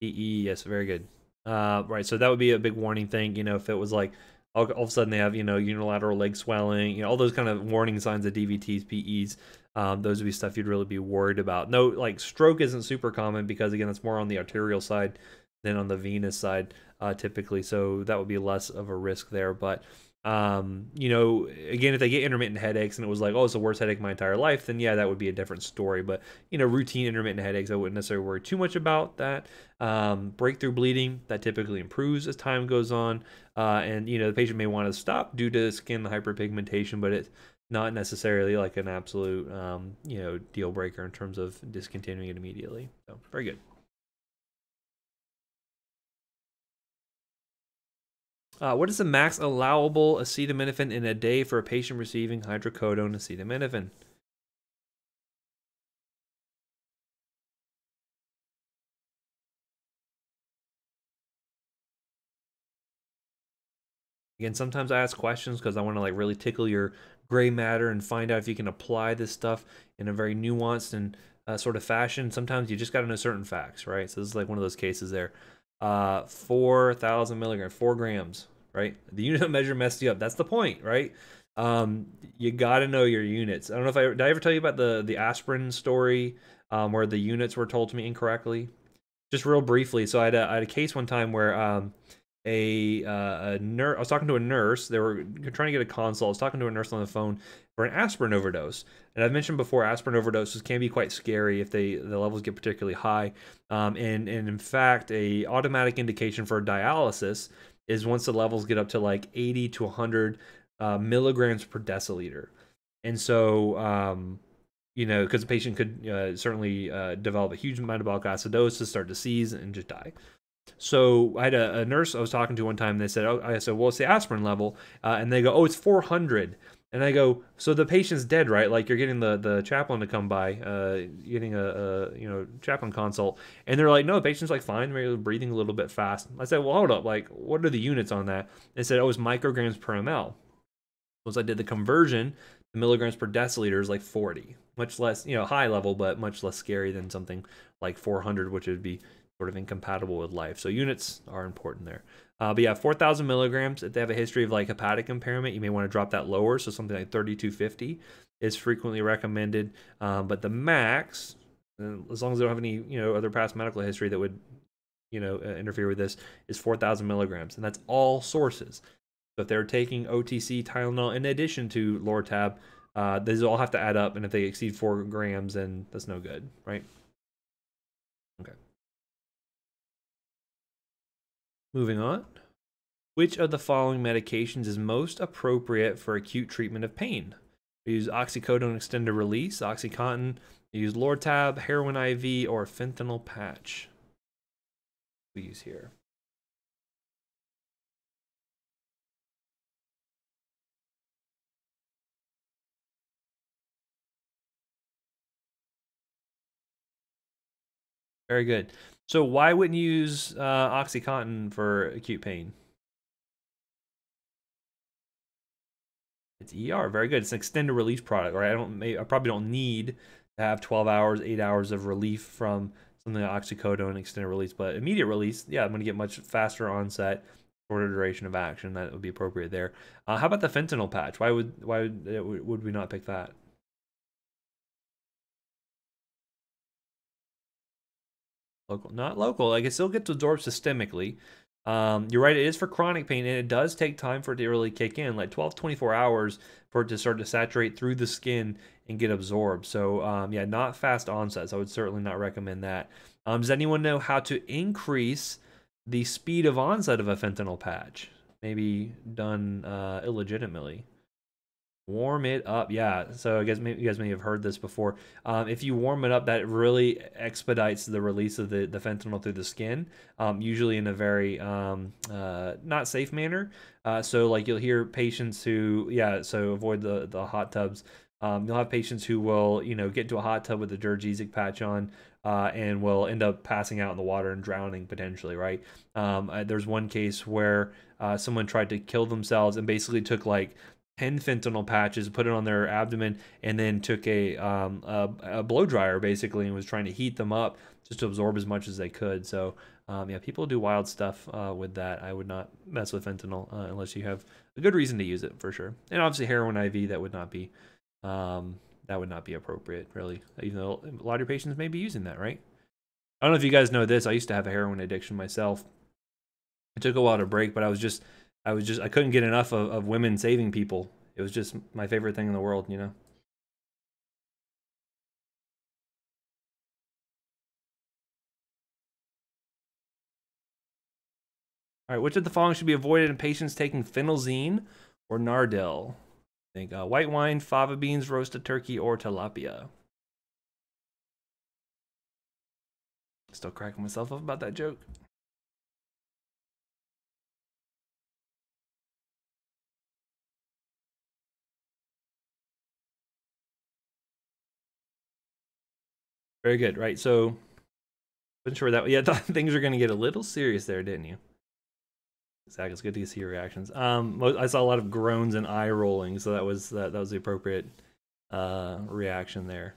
PE, yes, very good. Uh, right, so that would be a big warning thing. You know, if it was like all, all of a sudden they have you know unilateral leg swelling, you know, all those kind of warning signs of DVTs, PEs. Um, those would be stuff you'd really be worried about. No, like stroke isn't super common because again, it's more on the arterial side than on the venous side uh, typically. So that would be less of a risk there. But um, you know, again, if they get intermittent headaches and it was like, oh, it's the worst headache my entire life, then yeah, that would be a different story. But you know, routine intermittent headaches, I wouldn't necessarily worry too much about that. Um, breakthrough bleeding that typically improves as time goes on, uh, and you know, the patient may want to stop due to skin hyperpigmentation, but it's not necessarily like an absolute um, you know deal breaker in terms of discontinuing it immediately. So very good. Uh, what is the max allowable acetaminophen in a day for a patient receiving hydrocodone acetaminophen? Again, sometimes I ask questions because I want to like really tickle your gray matter and find out if you can apply this stuff in a very nuanced and uh, sort of fashion. Sometimes you just got to know certain facts, right? So this is like one of those cases there. Uh, 4,000 milligrams, four grams right? The unit of measure messed you up. That's the point, right? Um, you got to know your units. I don't know if I did I ever tell you about the the aspirin story um, where the units were told to me incorrectly. Just real briefly. So I had a, I had a case one time where um, a uh, a nurse. I was talking to a nurse. They were trying to get a consult. I was talking to a nurse on the phone for an aspirin overdose. And I've mentioned before, aspirin overdoses can be quite scary if they the levels get particularly high. Um, and and in fact, a automatic indication for dialysis is once the levels get up to like 80 to 100 uh, milligrams per deciliter. And so, um, you know, because the patient could uh, certainly uh, develop a huge metabolic acidosis, start to seize, and just die. So I had a, a, nurse I was talking to one time. They said, "Oh, I said, well, it's the aspirin level," uh, and they go, "Oh, it's 400." And I go, so the patient's dead, right? Like you're getting the, the chaplain to come by, uh, getting a, a, you know chaplain consult, and they're like, no, the patient's like fine, maybe breathing a little bit fast. I said, well, hold up, like what are the units on that? They said, oh, it's micrograms per ml. Once I did the conversion, the milligrams per deciliter is like 40, much less, you know, high level, but much less scary than something like 400, which would be sort of incompatible with life. So units are important there. Uh, but yeah, 4,000 milligrams. If they have a history of like hepatic impairment, you may want to drop that lower. So something like 3250 is frequently recommended. Um, but the max, uh, as long as they don't have any you know other past medical history that would you know uh, interfere with this, is 4,000 milligrams, and that's all sources. So if they're taking OTC Tylenol in addition to Lortab, uh, these all have to add up, and if they exceed four grams, then that's no good, right? Moving on. Which of the following medications is most appropriate for acute treatment of pain? We use oxycodone extended release, OxyContin, we use Lortab, heroin IV, or fentanyl patch. We use here. Very good. So why wouldn't you use uh, OxyContin for acute pain? It's ER, very good. It's an extended release product, right? I don't, I probably don't need to have 12 hours, eight hours of relief from something like oxycodone extended release, but immediate release, yeah, I'm going to get much faster onset, shorter duration of action. That would be appropriate there. Uh, how about the fentanyl patch? Why would why would, would we not pick that? Local, not local. Like it still gets absorbed systemically. Um, you're right, it is for chronic pain, and it does take time for it to really kick in, like 12, 24 hours for it to start to saturate through the skin and get absorbed. So, um, yeah, not fast onsets. I would certainly not recommend that. Um, does anyone know how to increase the speed of onset of a fentanyl patch? Maybe done uh, illegitimately warm it up. Yeah so i guess maybe you guys may have heard this before. Um, if you warm it up that really expedites the release of the, the fentanyl through the skin um, usually in a very um, uh, not safe manner. Uh, so like you'll hear patients who yeah so avoid the the hot tubs. Um, you'll have patients who will you know get into a hot tub with a Duragesic patch on uh, and will end up passing out in the water and drowning potentially right? Um, there's one case where uh, someone tried to kill themselves and basically took like 10 fentanyl patches, put it on their abdomen, and then took a, um, a, a blow dryer basically and was trying to heat them up just to absorb as much as they could. So, um, yeah, people do wild stuff uh, with that. I would not mess with fentanyl uh, unless you have a good reason to use it for sure. And obviously, heroin IV that would not be um, that would not be appropriate, really. Even though a lot of your patients may be using that, right? I don't know if you guys know this. I used to have a heroin addiction myself. It took a while to break, but I was just, I was just, I couldn't get enough of, of women saving people. It was just my favorite thing in the world, you know. All right, which of the following should be avoided in patients taking phenelzine or Nardil? I think uh, white wine, fava beans, roasted turkey, or tilapia. Still cracking myself up about that joke. Very good, right? So, wasn't sure that. Yeah, things are going to get a little serious there, didn't you? Exactly. It's good to see your reactions. Um, I saw a lot of groans and eye rolling, so that was that, that was the appropriate uh, reaction there.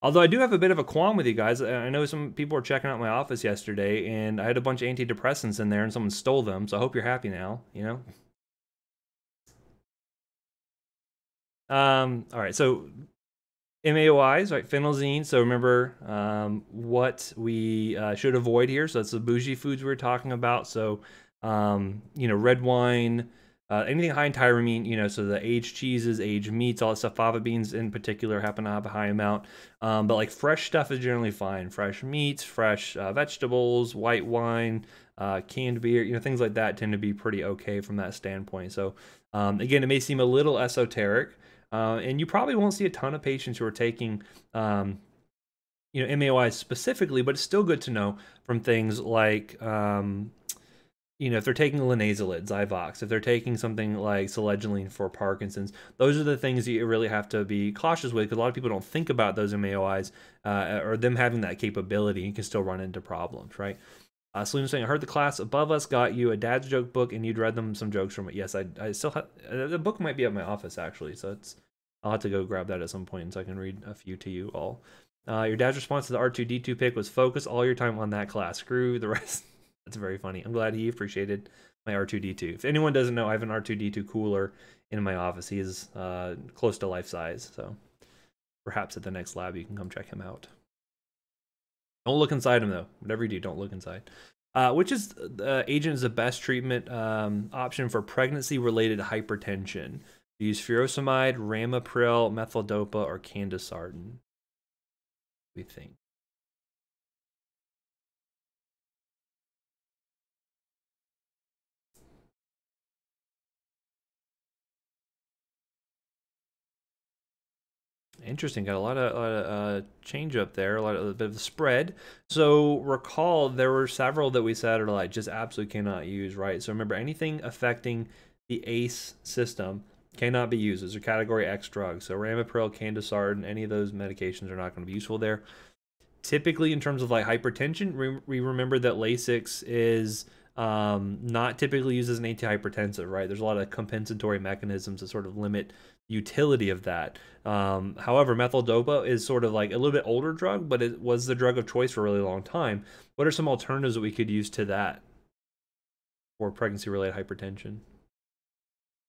Although I do have a bit of a qualm with you guys. I know some people were checking out my office yesterday, and I had a bunch of antidepressants in there, and someone stole them. So I hope you're happy now. You know. Um. All right. So MAOIs, right? Phenelzine. So remember um, what we uh, should avoid here. So that's the bougie foods we were talking about. So um, you know, red wine, uh, anything high in tyramine, you know, so the aged cheeses, aged meats, all that stuff. Fava beans in particular happen to have a high amount. Um, but like fresh stuff is generally fine. Fresh meats, fresh uh, vegetables, white wine, uh, canned beer, you know, things like that tend to be pretty okay from that standpoint. So um, again, it may seem a little esoteric. Uh, and you probably won't see a ton of patients who are taking um, you know MAOIs specifically, but it's still good to know from things like um, you know, if they're taking linezolid, Zyvox, if they're taking something like selegiline for Parkinson's, those are the things that you really have to be cautious with because a lot of people don't think about those MAOIs uh, or them having that capability and can still run into problems, right? Uh, saying, I heard the class above us got you a dad's joke book and you'd read them some jokes from it. Yes, I, I still have, uh, the book might be at my office actually, so it's, I'll have to go grab that at some point so I can read a few to you all. Uh, your dad's response to the R2D2 pick was focus all your time on that class. Screw the rest. That's very funny. I'm glad he appreciated my R2D2. If anyone doesn't know, I have an R2D2 cooler in my office. He is uh, close to life size, so perhaps at the next lab you can come check him out. Don't look inside him though. Whatever you do, don't look inside. Uh, which is uh, agent is the best treatment um, option for pregnancy-related hypertension? Use furosemide, ramipril, methyldopa, or candesartan. We think. Interesting. Got a lot of, uh, change up there, a lot of a bit of the spread. So recall there were several that we said are like just absolutely cannot use, right? So remember anything affecting the ACE system cannot be used. Those are category X drugs. So ramipril, candesartan, any of those medications are not going to be useful there. Typically, in terms of like hypertension, we remember that Lasix is um, not typically used as an antihypertensive, right? There's a lot of compensatory mechanisms that sort of limit utility of that. Um, however, methyldopa is sort of like a little bit older drug, but it was the drug of choice for a really long time. What are some alternatives that we could use to that for pregnancy-related hypertension?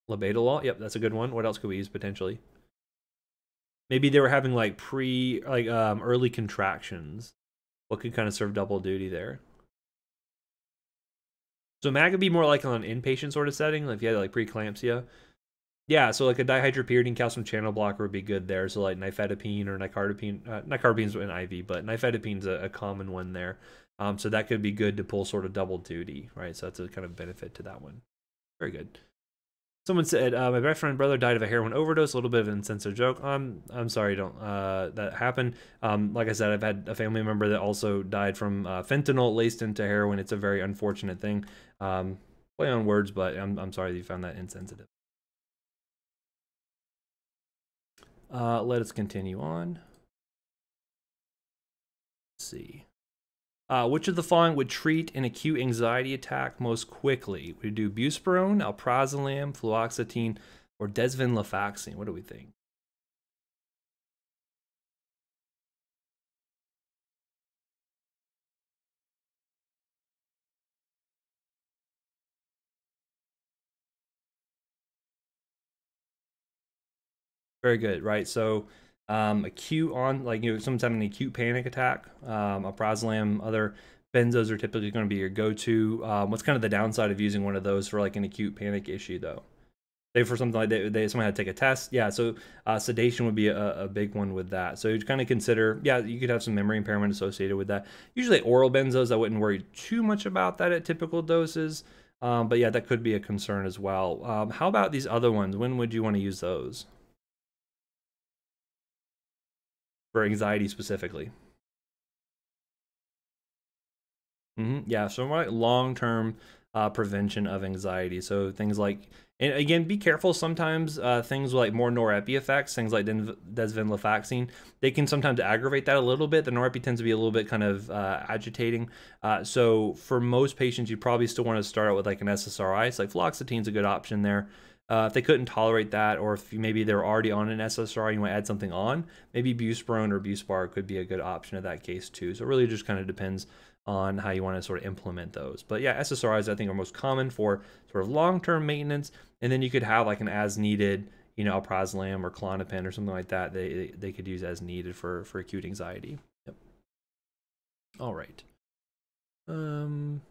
Labetalol, yep, that's a good one. What else could we use potentially? Maybe they were having like pre, like um, early contractions. What could kind of serve double duty there? So MAG would be more like on an inpatient sort of setting, like if you had like preeclampsia. Yeah, so like a dihydropyridine calcium channel blocker would be good there. So like nifedipine or nicardipine, uh, nicardipine's an IV, but nifedipine's a, a common one there. Um, so that could be good to pull sort of double duty, right? So that's a kind of benefit to that one. Very good. Someone said, uh, my best friend brother died of a heroin overdose. A little bit of an insensitive joke. I'm I'm sorry, don't uh, that happened. Um, like I said, I've had a family member that also died from uh, fentanyl laced into heroin. It's a very unfortunate thing. Um, play on words, but I'm I'm sorry that you found that insensitive. Uh, let us continue on. Let's see. Uh, which of the following would treat an acute anxiety attack most quickly? We do buspirone, alprazolam, fluoxetine, or desvenlafaxine? What do we think? Very good, right? So um, acute on like you know someone's having an acute panic attack, um, alprazolam, other benzos are typically going to be your go-to. Um, what's kind of the downside of using one of those for like an acute panic issue though? Say for something like that, they, someone had to take a test. Yeah, so uh, sedation would be a, a, big one with that. So you kind of consider, yeah, you could have some memory impairment associated with that. Usually oral benzos, I wouldn't worry too much about that at typical doses. Um, but yeah, that could be a concern as well. Um, how about these other ones? When would you want to use those? For anxiety specifically. Mm-hmm. Yeah, so more like long-term uh, prevention of anxiety. So things like, and again, be careful. Sometimes uh, things like more norepi effects, things like desvenlafaxine, they can sometimes aggravate that a little bit. The norepi tends to be a little bit kind of uh, agitating. Uh, so for most patients, you probably still want to start out with like an SSRI. So like fluoxetine's a good option there. Uh, if they couldn't tolerate that, or if maybe they're already on an SSRI, you want to add something on, maybe buspirone or buspar could be a good option in that case too. So it really just kind of depends on how you want to sort of implement those. But yeah, SSRIs I think are most common for sort of long-term maintenance, and then you could have like an as-needed, you know, alprazolam or Klonopin or something like that. They they could use as needed for for acute anxiety. Yep. All right. Um,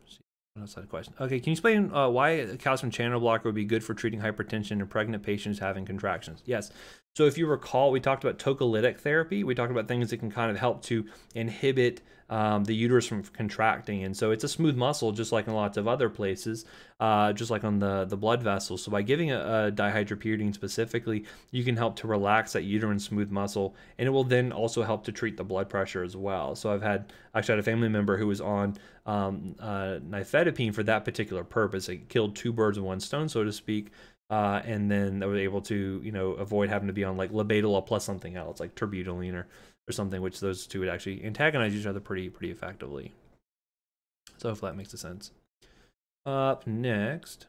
Outside of question. Okay, can you explain uh, why a calcium channel blocker would be good for treating hypertension in pregnant patients having contractions? Yes. So if you recall, we talked about tocolytic therapy. We talked about things that can kind of help to inhibit um, the uterus from contracting. And so it's a smooth muscle, just like in lots of other places, uh, just like on the, the blood vessels. So by giving a, a dihydropyridine specifically, you can help to relax that uterine smooth muscle, and it will then also help to treat the blood pressure as well. So I've had actually had a family member who was on um, uh, nifedipine for that particular purpose. It killed two birds with one stone, so to speak. Uh, and then they were able to, you know, avoid having to be on like labetalol plus something else, like terbutaline or or something, which those two would actually antagonize each other pretty pretty effectively. So hopefully that makes a sense. Up next,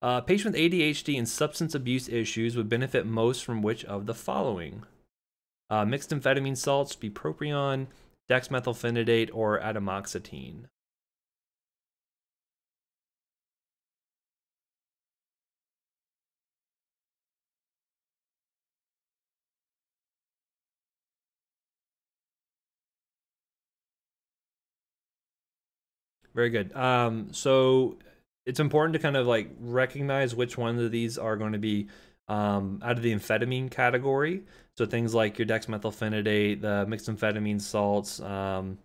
uh, patient with ADHD and substance abuse issues would benefit most from which of the following? Uh, mixed amphetamine salts, bupropion, dexmethylphenidate, or atomoxetine. Very good. Um, so it's important to kind of like recognize which ones of these are going to be um, out of the amphetamine category. So things like your dexmethylphenidate, the mixed amphetamine salts, um,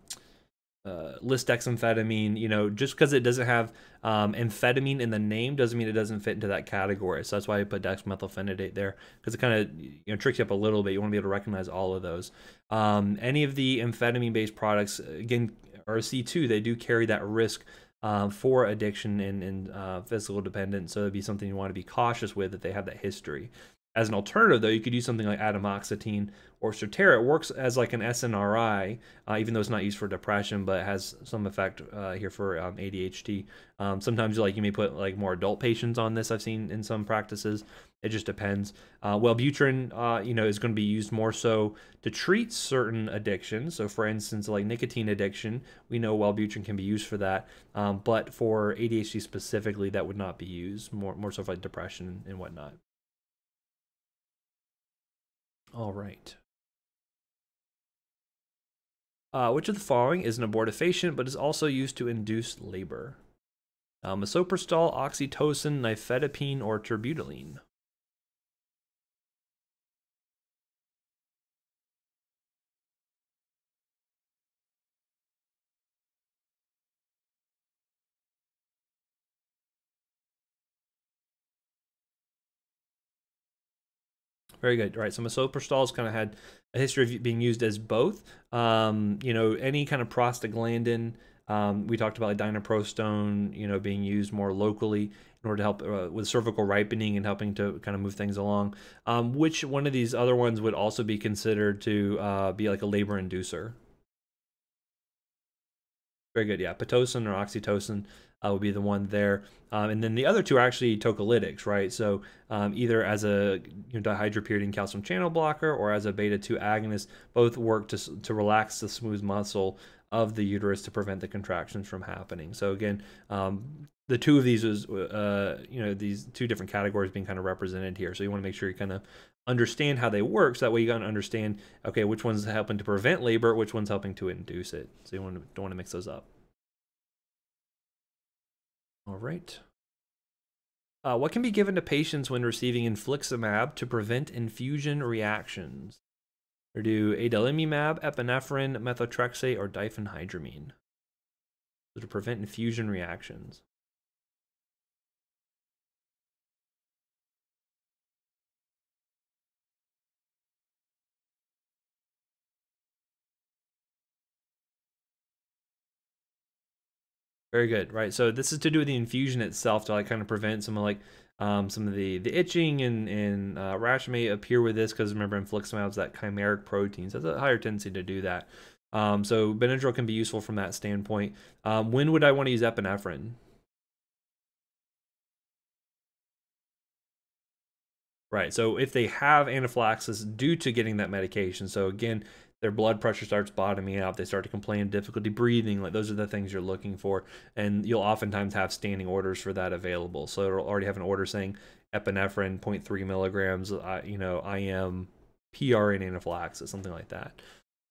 uh, you know, just because it doesn't have um, amphetamine in the name doesn't mean it doesn't fit into that category. So that's why I put dexmethylphenidate there because it kind of you know tricks you up a little bit. You want to be able to recognize all of those. Um, any of the amphetamine-based products, again, or C2, they do carry that risk um, for addiction and, and uh, physical dependence. So it'd be something you want to be cautious with if they have that history. As an alternative, though, you could use something like atomoxetine or Strattera. It works as like an SNRI, uh, even though it's not used for depression, but it has some effect uh, here for um, ADHD. Um, sometimes, like you may put like more adult patients on this. I've seen in some practices. It just depends. Uh, Wellbutrin, uh, you know, is going to be used more so to treat certain addictions. So, for instance, like nicotine addiction, we know Wellbutrin can be used for that. Um, but for ADHD specifically, that would not be used. More, more so for like depression and whatnot. All right. Uh, which of the following is an abortifacient but is also used to induce labor? Uh, misoprostol, oxytocin, nifedipine, or terbutaline? Very good. All right. So misoprostol's kind of had a history of being used as both. Um, you know, any kind of prostaglandin. Um, we talked about like dinoprostone, you know, being used more locally in order to help uh, with cervical ripening and helping to kind of move things along. Um, which one of these other ones would also be considered to uh, be like a labor inducer? Very good. Yeah, pitocin or oxytocin uh, would be the one there. Um, and then the other two are actually tocolytics, right? So um, either as a you know, dihydropyridine calcium channel blocker or as a beta 2 agonist, both work to, to relax the smooth muscle of the uterus to prevent the contractions from happening. So again, um, the two of these is, uh, you know, these two different categories being kind of represented here. So you want to make sure you kind of understand how they work so that way you to understand, okay, which one's helping to prevent labor, which one's helping to induce it. So you want to, don't want to mix those up. All right. Uh, what can be given to patients when receiving infliximab to prevent infusion reactions? Or do adalimumab, epinephrine, methotrexate, or diphenhydramine? So to prevent infusion reactions. Very good, right? So this is to do with the infusion itself to like kind of prevent some of like um, some of the the itching and and uh, rash may appear with this because remember infliximab is that chimeric protein, so it's a higher tendency to do that. Um, so Benadryl can be useful from that standpoint. Um, when would I want to use epinephrine? Right. So if they have anaphylaxis due to getting that medication, so again, their blood pressure starts bottoming out, they start to complain difficulty breathing, like those are the things you're looking for. And you'll oftentimes have standing orders for that available. So it'll already have an order saying epinephrine 0.3 milligrams, uh, you know, i IM PRN anaphylaxis, something like that.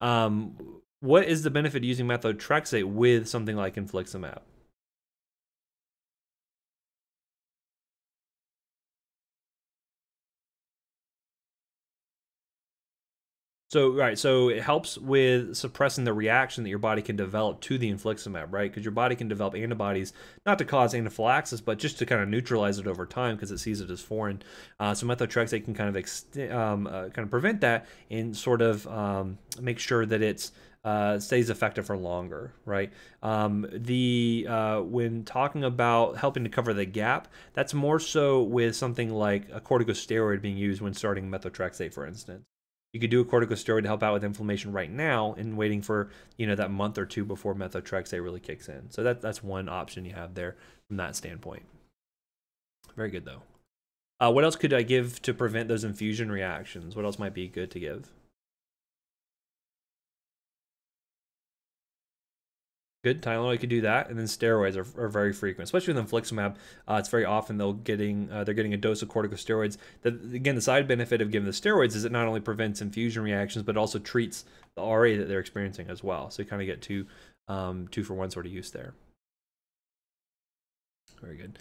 Um, what is the benefit of using methotrexate with something like infliximab? So right, so it helps with suppressing the reaction that your body can develop to the infliximab, right? Because your body can develop antibodies not to cause anaphylaxis, but just to kind of neutralize it over time because it sees it as foreign. Uh, so methotrexate can kind of um, uh, kind of prevent that and sort of um, make sure that it's uh, stays effective for longer, right? Um, the uh, when talking about helping to cover the gap, that's more so with something like a corticosteroid being used when starting methotrexate, for instance you could do a corticosteroid to help out with inflammation right now and waiting for you know that month or two before methotrexate really kicks in. So that that's one option you have there from that standpoint. Very good though. Uh, what else could i give to prevent those infusion reactions? What else might be good to give good. Tylenol you could do that, and then steroids are, are very frequent, especially with infliximab. Uh, it's very often they'll getting uh, they're getting a dose of corticosteroids. That again, the side benefit of giving the steroids is it not only prevents infusion reactions, but also treats the RA that they're experiencing as well. So you kind of get two um, two for one sort of use there. Very good.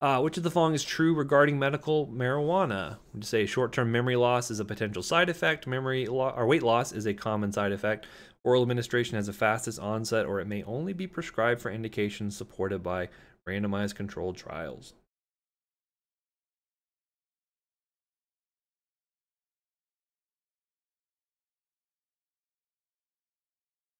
Uh, which of the following is true regarding medical marijuana? Would you say short-term memory loss is a potential side effect? Memory lo- or weight loss is a common side effect. Oral administration has the fastest onset, or it may only be prescribed for indications supported by randomized controlled trials.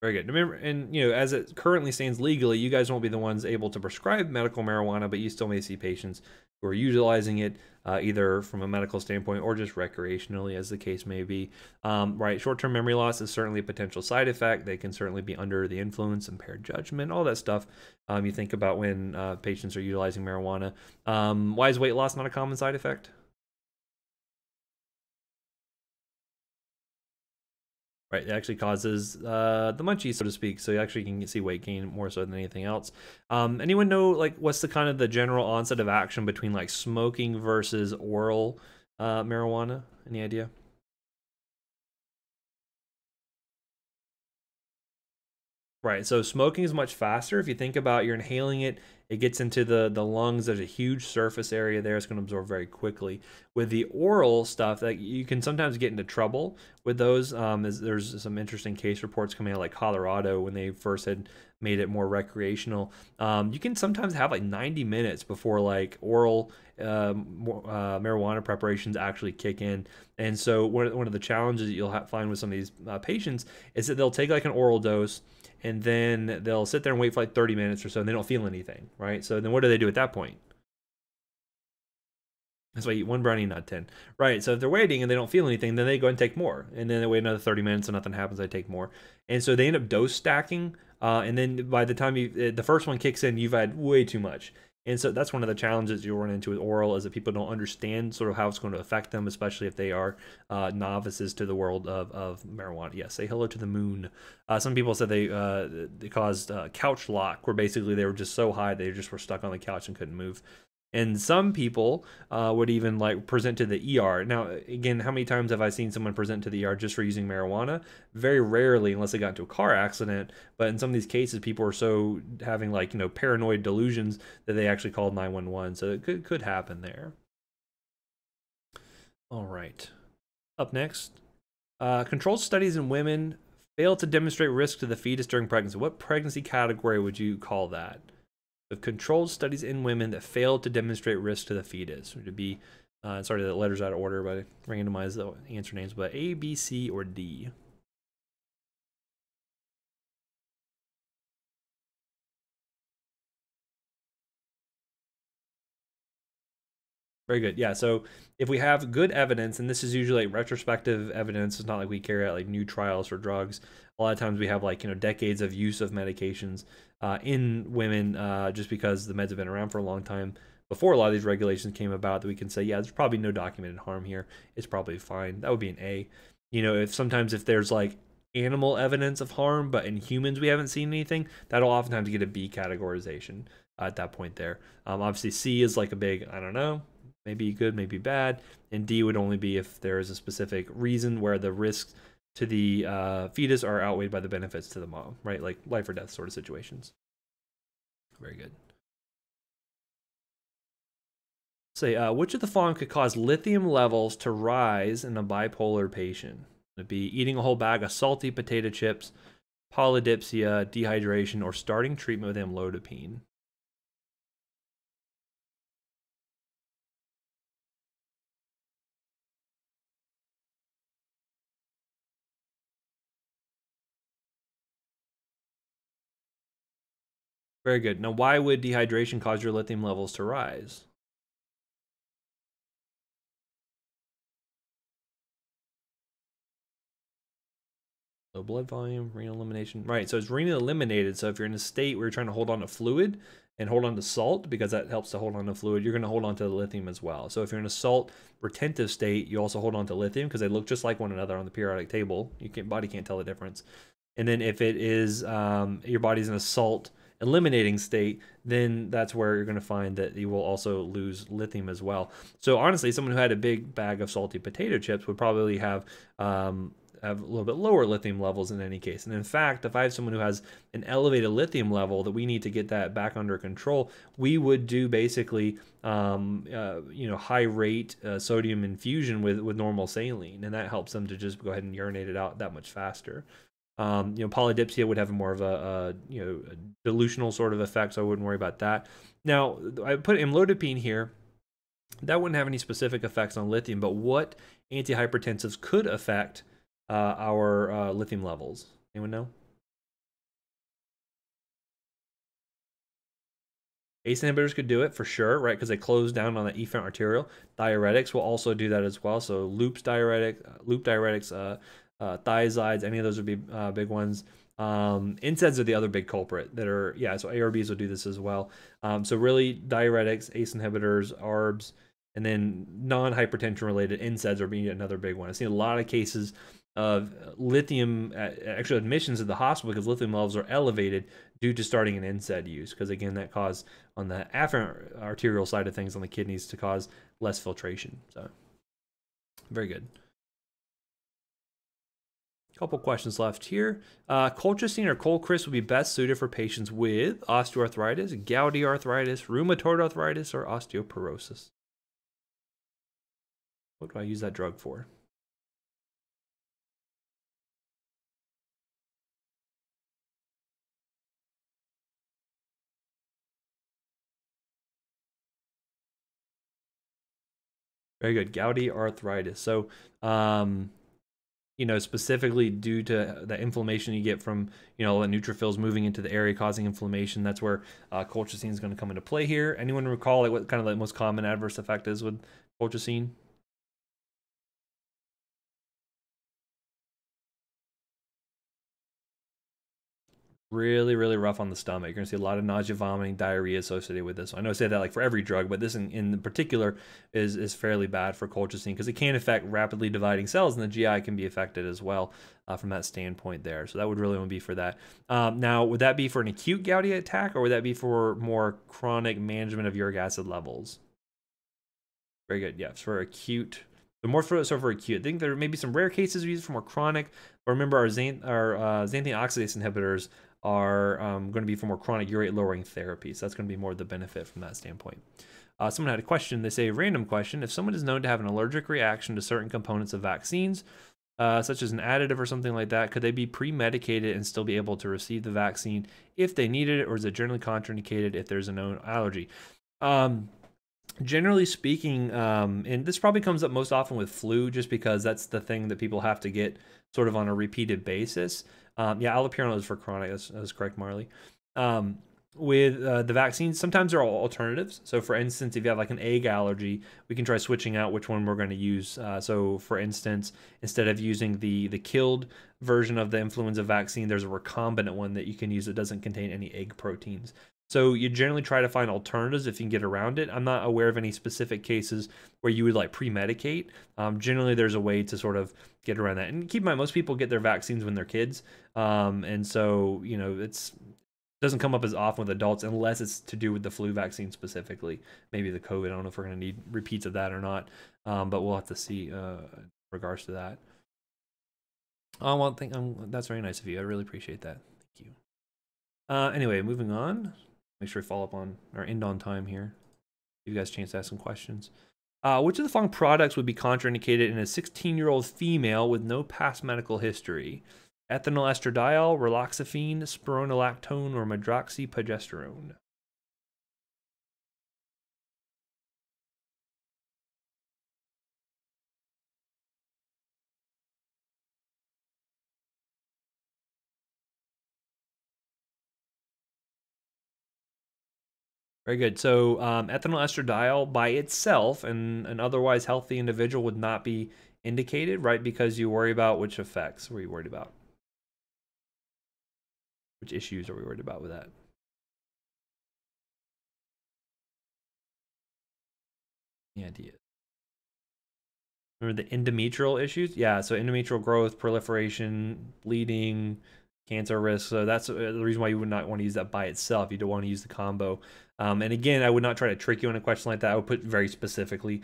Very good. Remember, and you know, as it currently stands legally, you guys won't be the ones able to prescribe medical marijuana, but you still may see patients who are utilizing it uh, either from a medical standpoint or just recreationally, as the case may be. Um, right, short-term memory loss is certainly a potential side effect. They can certainly be under the influence, impaired judgment, all that stuff. Um, you think about when uh, patients are utilizing marijuana. Um, why is weight loss not a common side effect? Right, it actually causes uh, the munchies, so to speak. So you actually can see weight gain more so than anything else. Um, anyone know like what's the kind of the general onset of action between like smoking versus oral uh, marijuana? Any idea? Right. So smoking is much faster. If you think about you're inhaling it, it gets into the the lungs. There's a huge surface area there. It's going to absorb very quickly. With the oral stuff, that you can sometimes get into trouble with those. Um, there's some interesting case reports coming out, like Colorado, when they first had made it more recreational. Um, you can sometimes have like 90 minutes before like oral um, uh, marijuana preparations actually kick in. And so one, one of the challenges that you'll find with some of these uh, patients is that they'll take like an oral dose and then they'll sit there and wait for like 30 minutes or so and they don't feel anything, right? So then what do they do at that point? That's why you eat one brownie, not 10. Right. So if they're waiting and they don't feel anything, then they go and take more. And then they wait another 30 minutes and nothing happens, they take more. And so they end up dose stacking uh, and then by the time you uh, the first one kicks in, you've had way too much. And so that's one of the challenges you'll run into with oral is that people don't understand sort of how it's going to affect them, especially if they are uh, novices to the world of, of marijuana. Yes, say hello to the moon. Uh, some people said they uh, they caused uh, couch lock, where basically they were just so high they just were stuck on the couch and couldn't move and some people uh, would even like present to the ER. Now, again, how many times have I seen someone present to the ER just for using marijuana? Very rarely, unless they got into a car accident. But in some of these cases, people are so having like you know paranoid delusions that they actually called 911. So it could could happen there. All right. Up next, uh, controlled studies in women fail to demonstrate risk to the fetus during pregnancy. What pregnancy category would you call that? Of controlled studies in women that failed to demonstrate risk to the fetus. To be, uh, sorry, the letters out of order, but randomize the answer names, but A, B, C, or D. Very good. Yeah. So if we have good evidence, and this is usually like retrospective evidence, it's not like we carry out like new trials for drugs. A lot of times we have like you know decades of use of medications uh, in women uh, just because the meds have been around for a long time. Before a lot of these regulations came about that we can say yeah there's probably no documented harm here. It's probably fine. That would be an a. You know if sometimes if there's like animal evidence of harm but in humans we haven't seen anything that'll oftentimes get a b categorization uh, at that point there. Um, obviously c is like a big i don't know maybe good maybe bad. And d would only be if there is a specific reason where the risks to the uh, fetus are outweighed by the benefits to the mom, right? Like life or death sort of situations. Very good. Say, uh, which of the following could cause lithium levels to rise in a bipolar patient? It'd be eating a whole bag of salty potato chips, polydipsia, dehydration, or starting treatment with amlodipine. Very good. Now, why would dehydration cause your lithium levels to rise? Low blood volume, renal elimination. Right, so it's renal eliminated. So if you're in a state where you're trying to hold on to fluid and hold on to salt, because that helps to hold on to fluid, you're going to hold on to the lithium as well. So if you're in a salt retentive state, you also hold on to lithium because they look just like one another on the periodic table. Your body can't tell the difference. And then if it is um, your body's in a salt eliminating state, then that's where you're going to find that you will also lose lithium as well. So honestly, someone who had a big bag of salty potato chips would probably have um, have a little bit lower lithium levels in any case. And in fact, if I have someone who has an elevated lithium level that we need to get that back under control, we would do basically, um, uh, you know, high rate uh, sodium infusion with, with normal saline. And that helps them to just go ahead and urinate it out that much faster. Um, you know, polydipsia would have more of a, a you know a dilutional sort of effect, so I wouldn't worry about that. Now, I put amlodipine here. That wouldn't have any specific effects on lithium, but what antihypertensives could affect uh, our uh, lithium levels? Anyone know? ACE inhibitors could do it for sure, right? Because they close down on the efferent arteriole. Diuretics will also do that as well. So loops diuretic, loop diuretics, uh, uh, thiazides, any of those would be uh, big ones. Um, NSAIDs are the other big culprit that are, yeah, so ARBs will do this as well. Um, so really diuretics, ACE inhibitors, ARBs, and then non-hypertension related NSAIDs are being another big one. I've seen a lot of cases of lithium, uh, actual admissions at the hospital because lithium levels are elevated due to starting an NSAID use. Because again, that cause on the afferent arterial side of things on the kidneys to cause less filtration. So very good couple questions left here. Uh, colchicine or Colcrys would be best suited for patients with osteoarthritis, gouty arthritis, rheumatoid arthritis, or osteoporosis. What do I use that drug for? Very good. Gouty arthritis. So, um, you know, specifically due to the inflammation you get from, you know, the neutrophils moving into the area causing inflammation. That's where uh, colchicine is going to come into play here. Anyone recall like what kind of the most common adverse effect is with colchicine? Really, really rough on the stomach. You're gonna see a lot of nausea, vomiting, diarrhea associated with this. I know I say that like for every drug, but this in, in particular is is fairly bad for colchicine because it can affect rapidly dividing cells, and the GI can be affected as well uh, from that standpoint there. So that would really only be for that. Um, now, would that be for an acute gouty attack, or would that be for more chronic management of uric acid levels? Very good. Yes, for acute. The more for so for acute. I think there may be some rare cases we use for more chronic. But remember, our, xanth- our uh, xanthine oxidase inhibitors are um, going to be for more chronic urate lowering therapy. So that's going to be more of the benefit from that standpoint. Uh, someone had a question. They say, a random question. If someone is known to have an allergic reaction to certain components of vaccines, uh, such as an additive or something like that, could they be pre-medicated and still be able to receive the vaccine if they needed it, or is it generally contraindicated if there's a known allergy? Um, generally speaking, um, and this probably comes up most often with flu, just because that's the thing that people have to get sort of on a repeated basis. Um, yeah, allopurinol is for chronic. That's, that's correct, Marley. Um, with uh, the vaccines, sometimes there are alternatives. So, for instance, if you have like an egg allergy, we can try switching out which one we're going to use. Uh, so, for instance, instead of using the the killed version of the influenza vaccine, there's a recombinant one that you can use that doesn't contain any egg proteins. So you generally try to find alternatives if you can get around it. I'm not aware of any specific cases where you would like pre-medicate. Um, generally, there's a way to sort of get around that. And keep in mind, most people get their vaccines when they're kids, um, and so you know it's doesn't come up as often with adults unless it's to do with the flu vaccine specifically. Maybe the COVID. I don't know if we're going to need repeats of that or not, um, but we'll have to see uh, in regards to that. Oh well, think um, that's very nice of you. I really appreciate that. Thank you. Uh, anyway, moving on make sure we follow up on or end on time here. Give you guys a chance to ask some questions. Uh, which of the following products would be contraindicated in a 16-year-old female with no past medical history? Ethinyl estradiol, raloxifene, spironolactone, or medroxyprogesterone? Very good. So um, ethinyl estradiol by itself and an otherwise healthy individual would not be indicated, right? Because you worry about which effects were you worried about? Which issues are we worried about with that? Any ideas? Remember the endometrial issues? Yeah, so endometrial growth, proliferation, bleeding, cancer risk. So that's uh, the reason why you would not want to use that by itself. You don't want to use the combo. Um, and again, I would not try to trick you in a question like that. I would put very specifically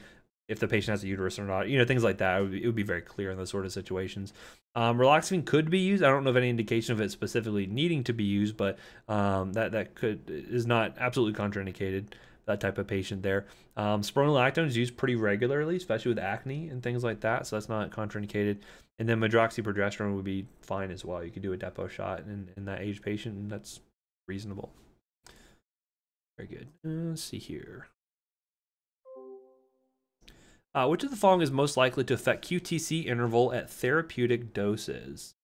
if the patient has a uterus or not, you know, things like that. It would be, it would be very clear in those sort of situations. Um, could be used. I don't know of any indication of it specifically needing to be used, but um, that that could is not absolutely contraindicated. That type of patient there. Um, spironolactone is used pretty regularly, especially with acne and things like that. So that's not contraindicated. And then medroxyprogesterone would be fine as well. You could do a depot shot in, in that age patient, and that's reasonable. Very good. Uh, let's see here. Uh, which of the following is most likely to affect QTC interval at therapeutic doses?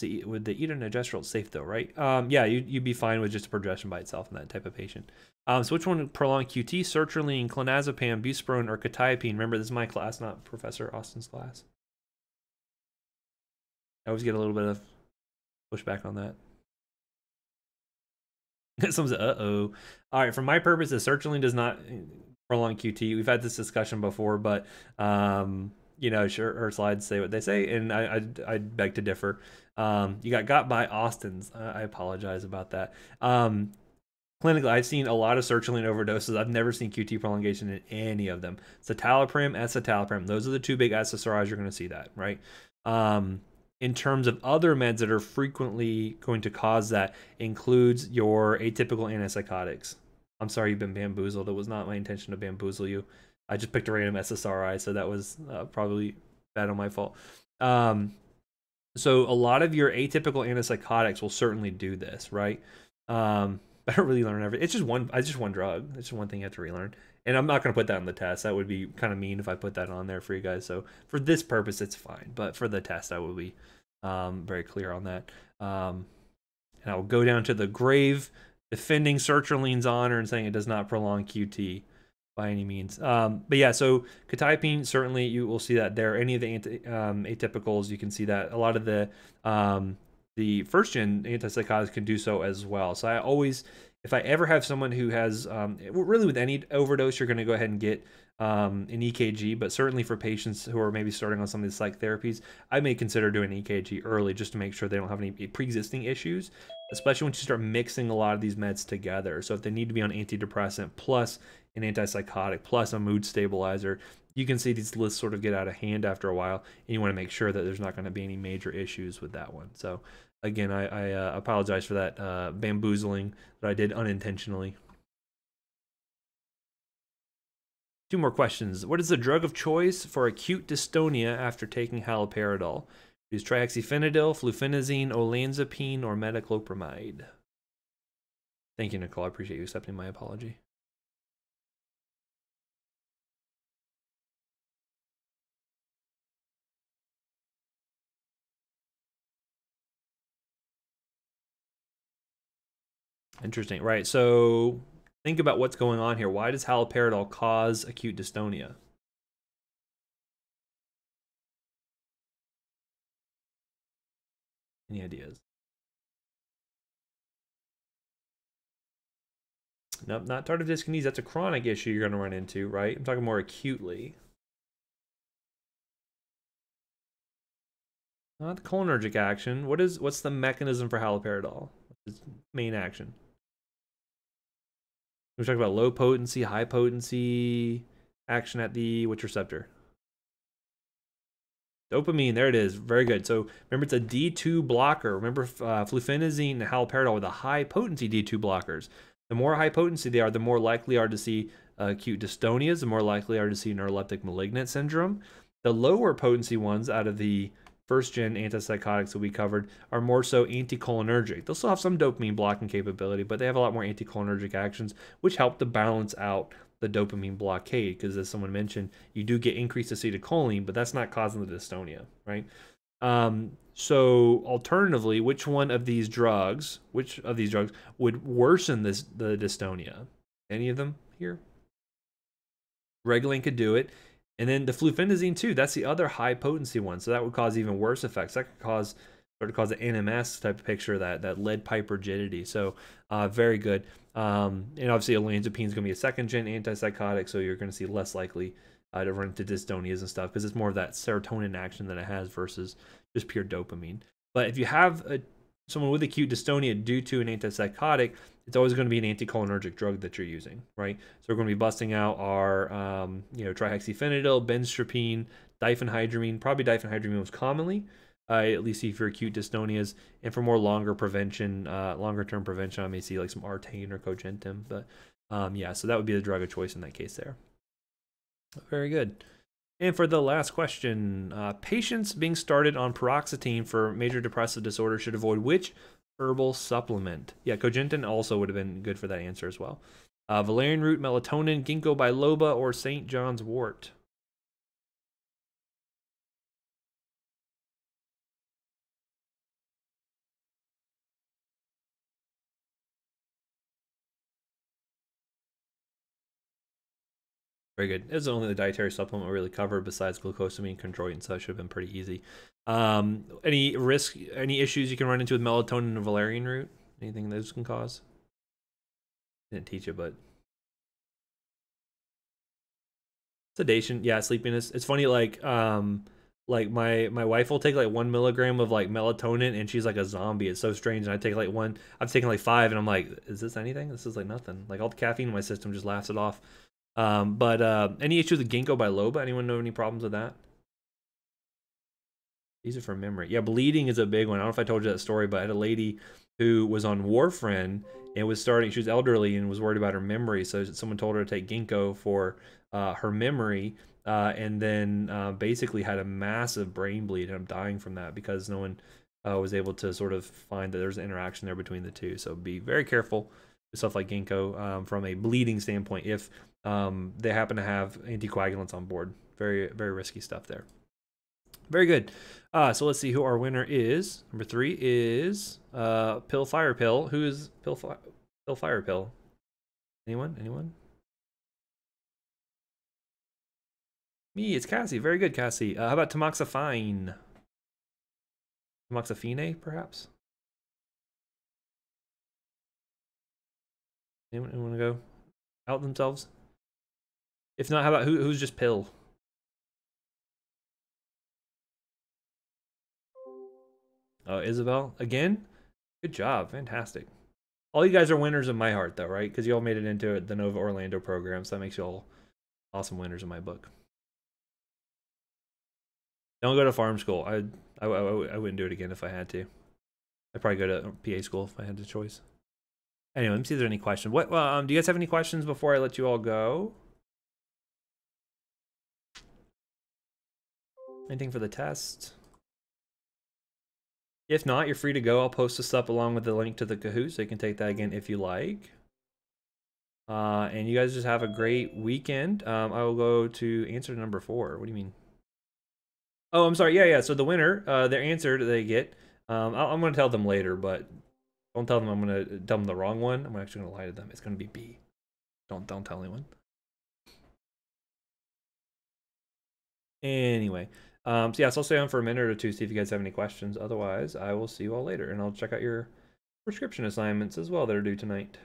See, with the etonogestrel safe though, right? Um, yeah, you, you'd be fine with just a progesterone by itself in that type of patient. Um, so which one would prolong QT? Sertraline, clonazepam, buspirone, or quetiapine? Remember, this is my class, not Professor Austin's class. I always get a little bit of pushback on that. Someone's uh oh. All right, for my purpose, the sertraline does not prolong QT. We've had this discussion before, but um, you know, sure, her slides say what they say, and I I, I beg to differ. Um, you got got by Austin's. I apologize about that. Um, clinically, I've seen a lot of sertraline overdoses. I've never seen QT prolongation in any of them. Citalopram, escitalopram. Those are the two big SSRIs. You're going to see that, right? Um, in terms of other meds that are frequently going to cause that includes your atypical antipsychotics. I'm sorry you've been bamboozled. It was not my intention to bamboozle you. I just picked a random SSRI, so that was uh, probably bad on my fault. Um, so a lot of your atypical antipsychotics will certainly do this, right? Um, I don't really learn everything. It's just one. It's just one drug. It's just one thing you have to relearn. And I'm not going to put that on the test. That would be kind of mean if I put that on there for you guys. So for this purpose, it's fine. But for the test, I will be um, very clear on that. Um, and I will go down to the grave defending sertraline's honor and saying it does not prolong QT by any means. Um, but yeah, so quetiapine, certainly you will see that there. Any of the anti, um, atypicals, you can see that. A lot of the um, the first gen antipsychotics can do so as well. So I always, if I ever have someone who has, um, really with any overdose, you're going to go ahead and get um, an EKG. But certainly for patients who are maybe starting on some of these psych therapies, I may consider doing EKG early just to make sure they don't have any pre-existing issues, especially once you start mixing a lot of these meds together. So if they need to be on antidepressant plus an antipsychotic plus a mood stabilizer, you can see these lists sort of get out of hand after a while, and you want to make sure that there's not going to be any major issues with that one. So, again, I, I uh, apologize for that uh, bamboozling that I did unintentionally. Two more questions. What is the drug of choice for acute dystonia after taking haloperidol? Use trihexyphenidyl, fluphenazine, olanzapine, or metoclopramide. Thank you, Nicole. I appreciate you accepting my apology. Interesting. Right. So think about what's going on here. Why does haloperidol cause acute dystonia? Any ideas? Nope, not tardive dyskinesia. That's a chronic issue you're going to run into, right? I'm talking more acutely. Not the cholinergic action. What is what's the mechanism for haloperidol? What's its main action? We're talking about low potency, high potency action at the which receptor? Dopamine, there it is. Very good. So remember, it's a D2 blocker. Remember, uh, fluphenazine and haloperidol are the high potency D2 blockers. The more high potency they are, the more likely are to see acute dystonias, the more likely are to see neuroleptic malignant syndrome. The lower potency ones out of the first gen antipsychotics that we covered are more so anticholinergic. They'll still have some dopamine blocking capability, but they have a lot more anticholinergic actions, which help to balance out the dopamine blockade. Because as someone mentioned, you do get increased acetylcholine, but that's not causing the dystonia, right? Um, so alternatively, which one of these drugs, which of these drugs would worsen this the dystonia? Any of them here? Reglan could do it. And then the fluphenazine too, that's the other high potency one. So that would cause even worse effects. That could cause sort of cause an NMS type of picture, that that lead pipe rigidity. So uh, very good. Um, and obviously olanzapine is going to be a second gen antipsychotic, so you're going to see less likely uh, to run into dystonias and stuff because it's more of that serotonin action that it has versus just pure dopamine. But if you have a, someone with acute dystonia due to an antipsychotic, it's always going to be an anticholinergic drug that you're using, right? So we're going to be busting out our, um, you know, trihexyphenidyl, benztropine, diphenhydramine, probably diphenhydramine most commonly, uh, at least see for acute dystonias, and for more longer prevention, uh, longer term prevention, I may see like some Artane or Cogentin, but um, yeah, so that would be the drug of choice in that case there. Very good. And for the last question, uh, patients being started on paroxetine for major depressive disorder should avoid which herbal supplement. Yeah, Cogentin also would have been good for that answer as well. Uh, valerian root, melatonin, ginkgo biloba, or St. John's wort. Very good. It's only the dietary supplement we really covered besides glucosamine, chondroitin, so it should have been pretty easy. Um, any risk, any issues you can run into with melatonin and valerian root? Anything those can cause? Didn't teach it, but sedation, yeah, sleepiness. It's funny, like, um, like my my wife will take like one milligram of like melatonin and she's like a zombie. It's so strange. And I take like one, I've taken like five, and I'm like, is this anything? This is like nothing. Like all the caffeine in my system just laughs it off. Um, but uh, any issues with ginkgo biloba? Anyone know any problems with that? These are from memory. Yeah, bleeding is a big one. I don't know if I told you that story, but I had a lady who was on warfarin and was starting. She was elderly and was worried about her memory, so someone told her to take ginkgo for uh, her memory, uh, and then uh, basically had a massive brain bleed. And I'm dying from that because no one uh, was able to sort of find that there's an interaction there between the two. So be very careful with stuff like ginkgo um, from a bleeding standpoint if um, they happen to have anticoagulants on board. Very, very risky stuff there. Very good. Uh, so let's see who our winner is. Number three is uh, Pill Fire Pill. Who is Pill, Fi- Pill Fire Pill? Anyone? Anyone? Me, it's Cassie. Very good, Cassie. Uh, how about Tamoxifine? Tamoxifen, perhaps? Anyone, anyone want to go out themselves? If not, how about who, who's just pill? Oh, Isabel again. Good job, fantastic. All you guys are winners in my heart, though, right? Because you all made it into the Nova Orlando program, so that makes you all awesome winners in my book. Don't go to pharm school. I, I, I, I wouldn't do it again if I had to. I'd probably go to PA school if I had the choice. Anyway, let me see if there's any questions. What? Um, do you guys have any questions before I let you all go? Anything for the test? If not, you're free to go. I'll post this up along with the link to the Kahoot, so you can take that again if you like. Uh, and you guys just have a great weekend. Um, I will go to answer number four. What do you mean? Oh, I'm sorry. Yeah, yeah. So the winner, uh, their answer they get. Um, I am going to tell them later, but don't tell them I'm going to tell them the wrong one. I'm actually going to lie to them. It's going to be B. Don't don't tell anyone. Anyway, um, so yeah, so I'll stay on for a minute or two, see if you guys have any questions. Otherwise, I will see you all later, and I'll check out your prescription assignments as well that are due tonight.